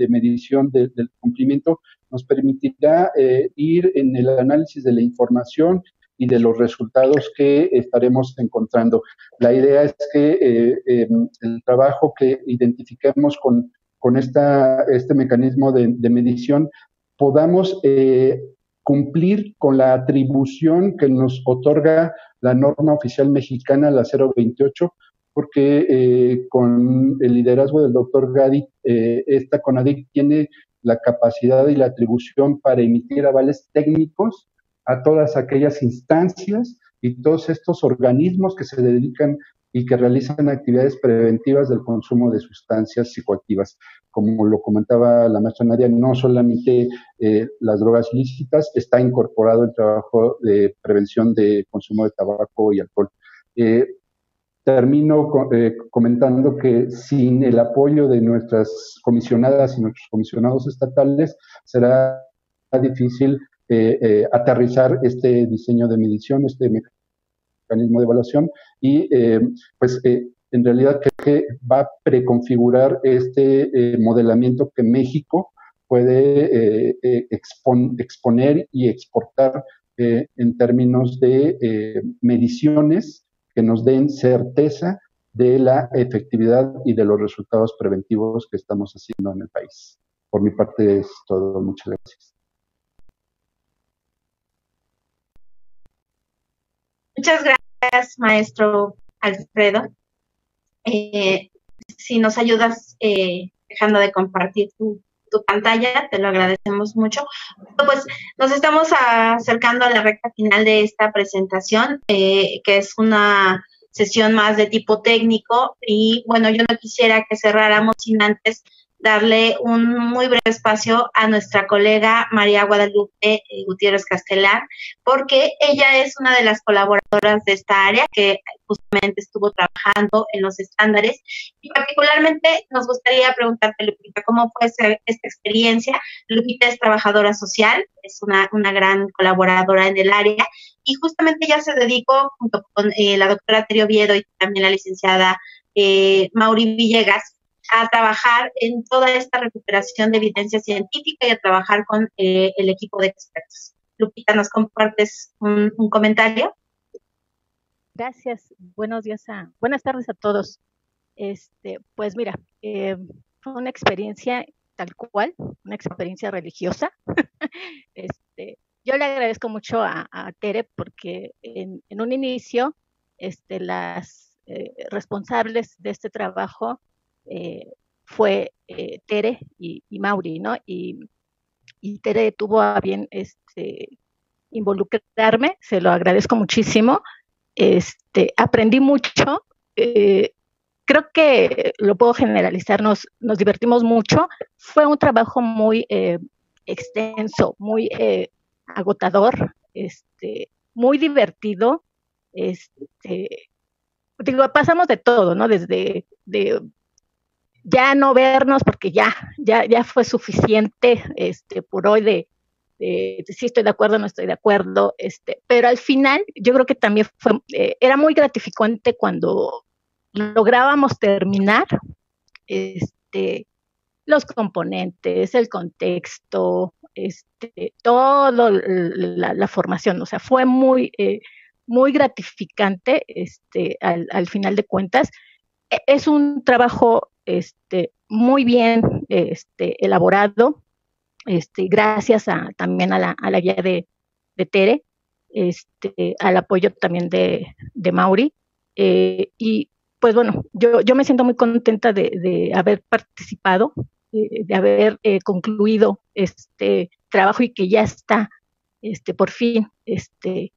medición del cumplimiento nos permitirá eh, ir en el análisis de la información y de los resultados que estaremos encontrando. La idea es que em, el trabajo que identifiquemos con, con esta, este mecanismo de, medición podamos eh, cumplir con la atribución que nos otorga la norma oficial mexicana, la 028, porque eh, con el liderazgo del doctor Gadi, eh, esta CONADIC tiene la capacidad y la atribución para emitir avales técnicos a todas aquellas instancias y todos estos organismos que se dedican y que realizan actividades preventivas del consumo de sustancias psicoactivas. Como lo comentaba la maestra Nadia, no solamente eh, las drogas ilícitas, está incorporado el trabajo de prevención de consumo de tabaco y alcohol. Eh, termino eh, comentando que sin el apoyo de nuestras comisionadas y nuestros comisionados estatales será difícil aterrizar este diseño de medición, este mecanismo de evaluación y eh, pues eh, en realidad creo que va a preconfigurar este eh, modelamiento que México puede exponer y exportar en términos de mediciones que nos den certeza de la efectividad y de los resultados preventivos que estamos haciendo en el país. Por mi parte es todo. Muchas gracias. Muchas gracias maestro Alfredo. Eh, si nos ayudas eh, dejando de compartir tu, pantalla, te lo agradecemos mucho. Pues nos estamos acercando a la recta final de esta presentación, eh, que es una sesión más de tipo técnico y bueno, yo no quisiera que cerráramos sin antes darle un muy breve espacio a nuestra colega María Guadalupe eh, Gutiérrez Castelar, porque ella es una de las colaboradoras de esta área que justamente estuvo trabajando en los estándares y particularmente nos gustaría preguntarte, Lupita, ¿cómo fue esta experiencia? Lupita es trabajadora social, es una, una gran colaboradora en el área y justamente ella se dedicó junto con eh, la doctora Terio Viedo y también la licenciada eh, Mauri Villegas a trabajar en toda esta recuperación de evidencia científica y a trabajar con eh, el equipo de expertos. Lupita, ¿nos compartes un, comentario? Gracias. Buenos días a, buenas tardes a todos. Este, pues mira, eh, fue una experiencia tal cual, una experiencia religiosa. este, yo le agradezco mucho a, Tere porque en, un inicio este, las eh, responsables de este trabajo eh, fue eh, Tere y, Mauri, ¿no? Y, Tere tuvo a bien este, involucrarme, se lo agradezco muchísimo. Este, aprendí mucho, creo que lo puedo generalizar, nos, nos divertimos mucho. Fue un trabajo muy extenso, muy agotador, este, muy divertido. Este, digo, pasamos de todo, ¿no? Desde de ya no vernos porque ya, ya, ya fue suficiente este, por hoy de, si estoy de acuerdo o no estoy de acuerdo, este, pero al final yo creo que también fue, eh, era muy gratificante cuando lográbamos terminar este, los componentes, el contexto, este, todo la, formación, o sea, fue muy, eh, muy gratificante este, al, al, final de cuentas. E, es un trabajo este, muy bien este, elaborado, este, gracias a, también a la, guía de, Tere, este, al apoyo también de, Mauri. Eh, y pues bueno, yo, yo me siento muy contenta de, haber participado de haber eh, concluido este trabajo y que ya está este por fin este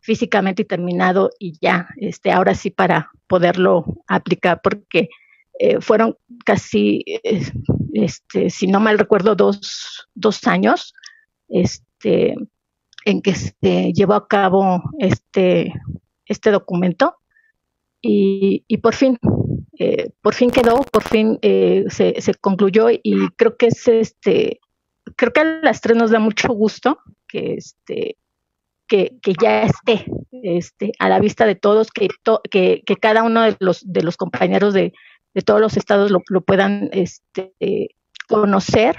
físicamente terminado y ya este ahora sí para poderlo aplicar porque eh, fueron casi este si no mal recuerdo dos, dos años este en que se llevó a cabo este este documento. Y, y por fin eh, por fin quedó, por fin eh, se, concluyó y creo que es este, creo que a las tres nos da mucho gusto que este, que, ya esté este, a la vista de todos, que, que, cada uno de los, de los compañeros de, todos los estados lo, puedan este, conocer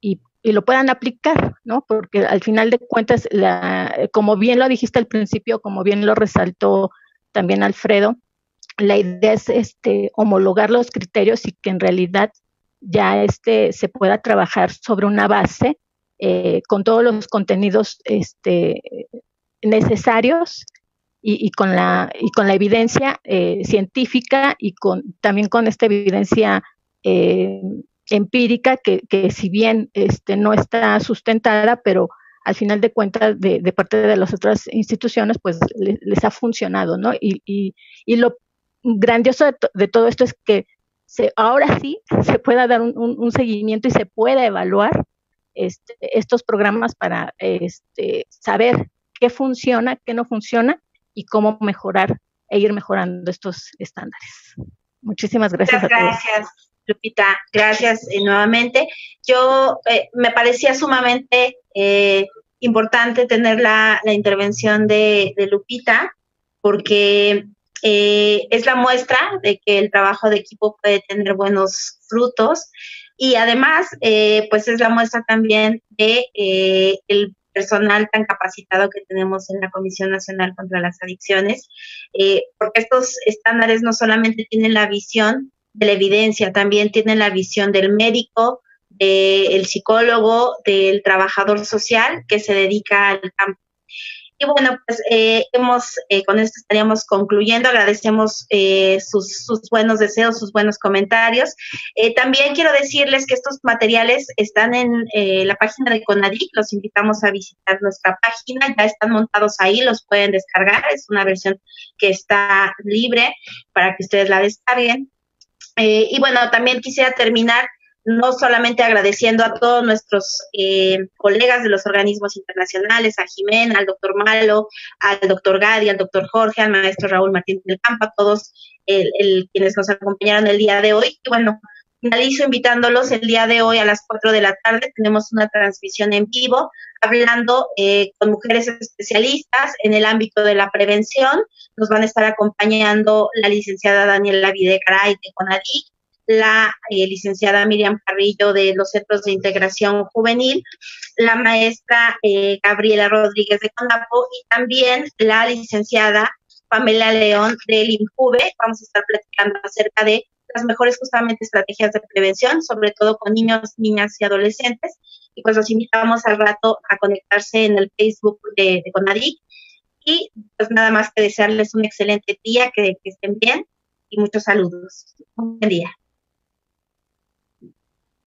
y, y, lo puedan aplicar, ¿no? Porque al final de cuentas, la, como bien lo dijiste al principio, como bien lo resaltó también Alfredo, la idea es este, homologar los criterios y que en realidad ya este, se pueda trabajar sobre una base eh, con todos los contenidos este, necesarios y, con la, y con la evidencia eh, científica y con, también con esta evidencia eh, empírica que, que, si bien este, no está sustentada, pero al final de cuentas de, parte de las otras instituciones, pues les, ha funcionado, ¿no? Y, y, y, lo grandioso de, todo esto es que se, ahora sí se pueda dar un, seguimiento y se pueda evaluar este, estos programas para este, saber qué funciona, qué no funciona y cómo mejorar e ir mejorando estos estándares. Muchísimas gracias. Muchas gracias, Lupita. Gracias eh, nuevamente. Yo eh, me parecía sumamente eh, importante tener la, intervención de, Lupita porque es la muestra de que el trabajo de equipo puede tener buenos frutos y además, pues es la muestra también de personal tan capacitado que tenemos en la Comisión Nacional contra las Adicciones, porque estos estándares no solamente tienen la visión de la evidencia, también tienen la visión del médico, del psicólogo, del trabajador social que se dedica al campo y bueno, pues eh, hemos, eh, con esto estaríamos concluyendo. Agradecemos eh, sus, buenos deseos, sus buenos comentarios. también quiero decirles que estos materiales están en la página de Conadic. Los invitamos a visitar nuestra página. Ya están montados ahí, los pueden descargar. Es una versión que está libre para que ustedes la descarguen. y bueno, también quisiera terminar no solamente agradeciendo a todos nuestros eh, colegas de los organismos internacionales, a Jimena, al doctor Malo, al doctor Gadi, al doctor Jorge, al maestro Raúl Martín del Campo, a todos el, quienes nos acompañaron el día de hoy. Y bueno, finalizo invitándolos el día de hoy a las 4 de la tarde. Tenemos una transmisión en vivo hablando eh, con mujeres especialistas en el ámbito de la prevención. Nos van a estar acompañando la licenciada Daniela Videgaray de CONADIC, la eh, licenciada Miriam Carrillo de los Centros de Integración Juvenil, la maestra eh, Gabriela Rodríguez de Conapo y también la licenciada Pamela León del INJUVE. Vamos a estar platicando acerca de las mejores justamente estrategias de prevención, sobre todo con niños, niñas y adolescentes. Y pues los invitamos al rato a conectarse en el Facebook de, de Conadic. Y pues nada más que desearles un excelente día, que, que estén bien y muchos saludos. Un buen día.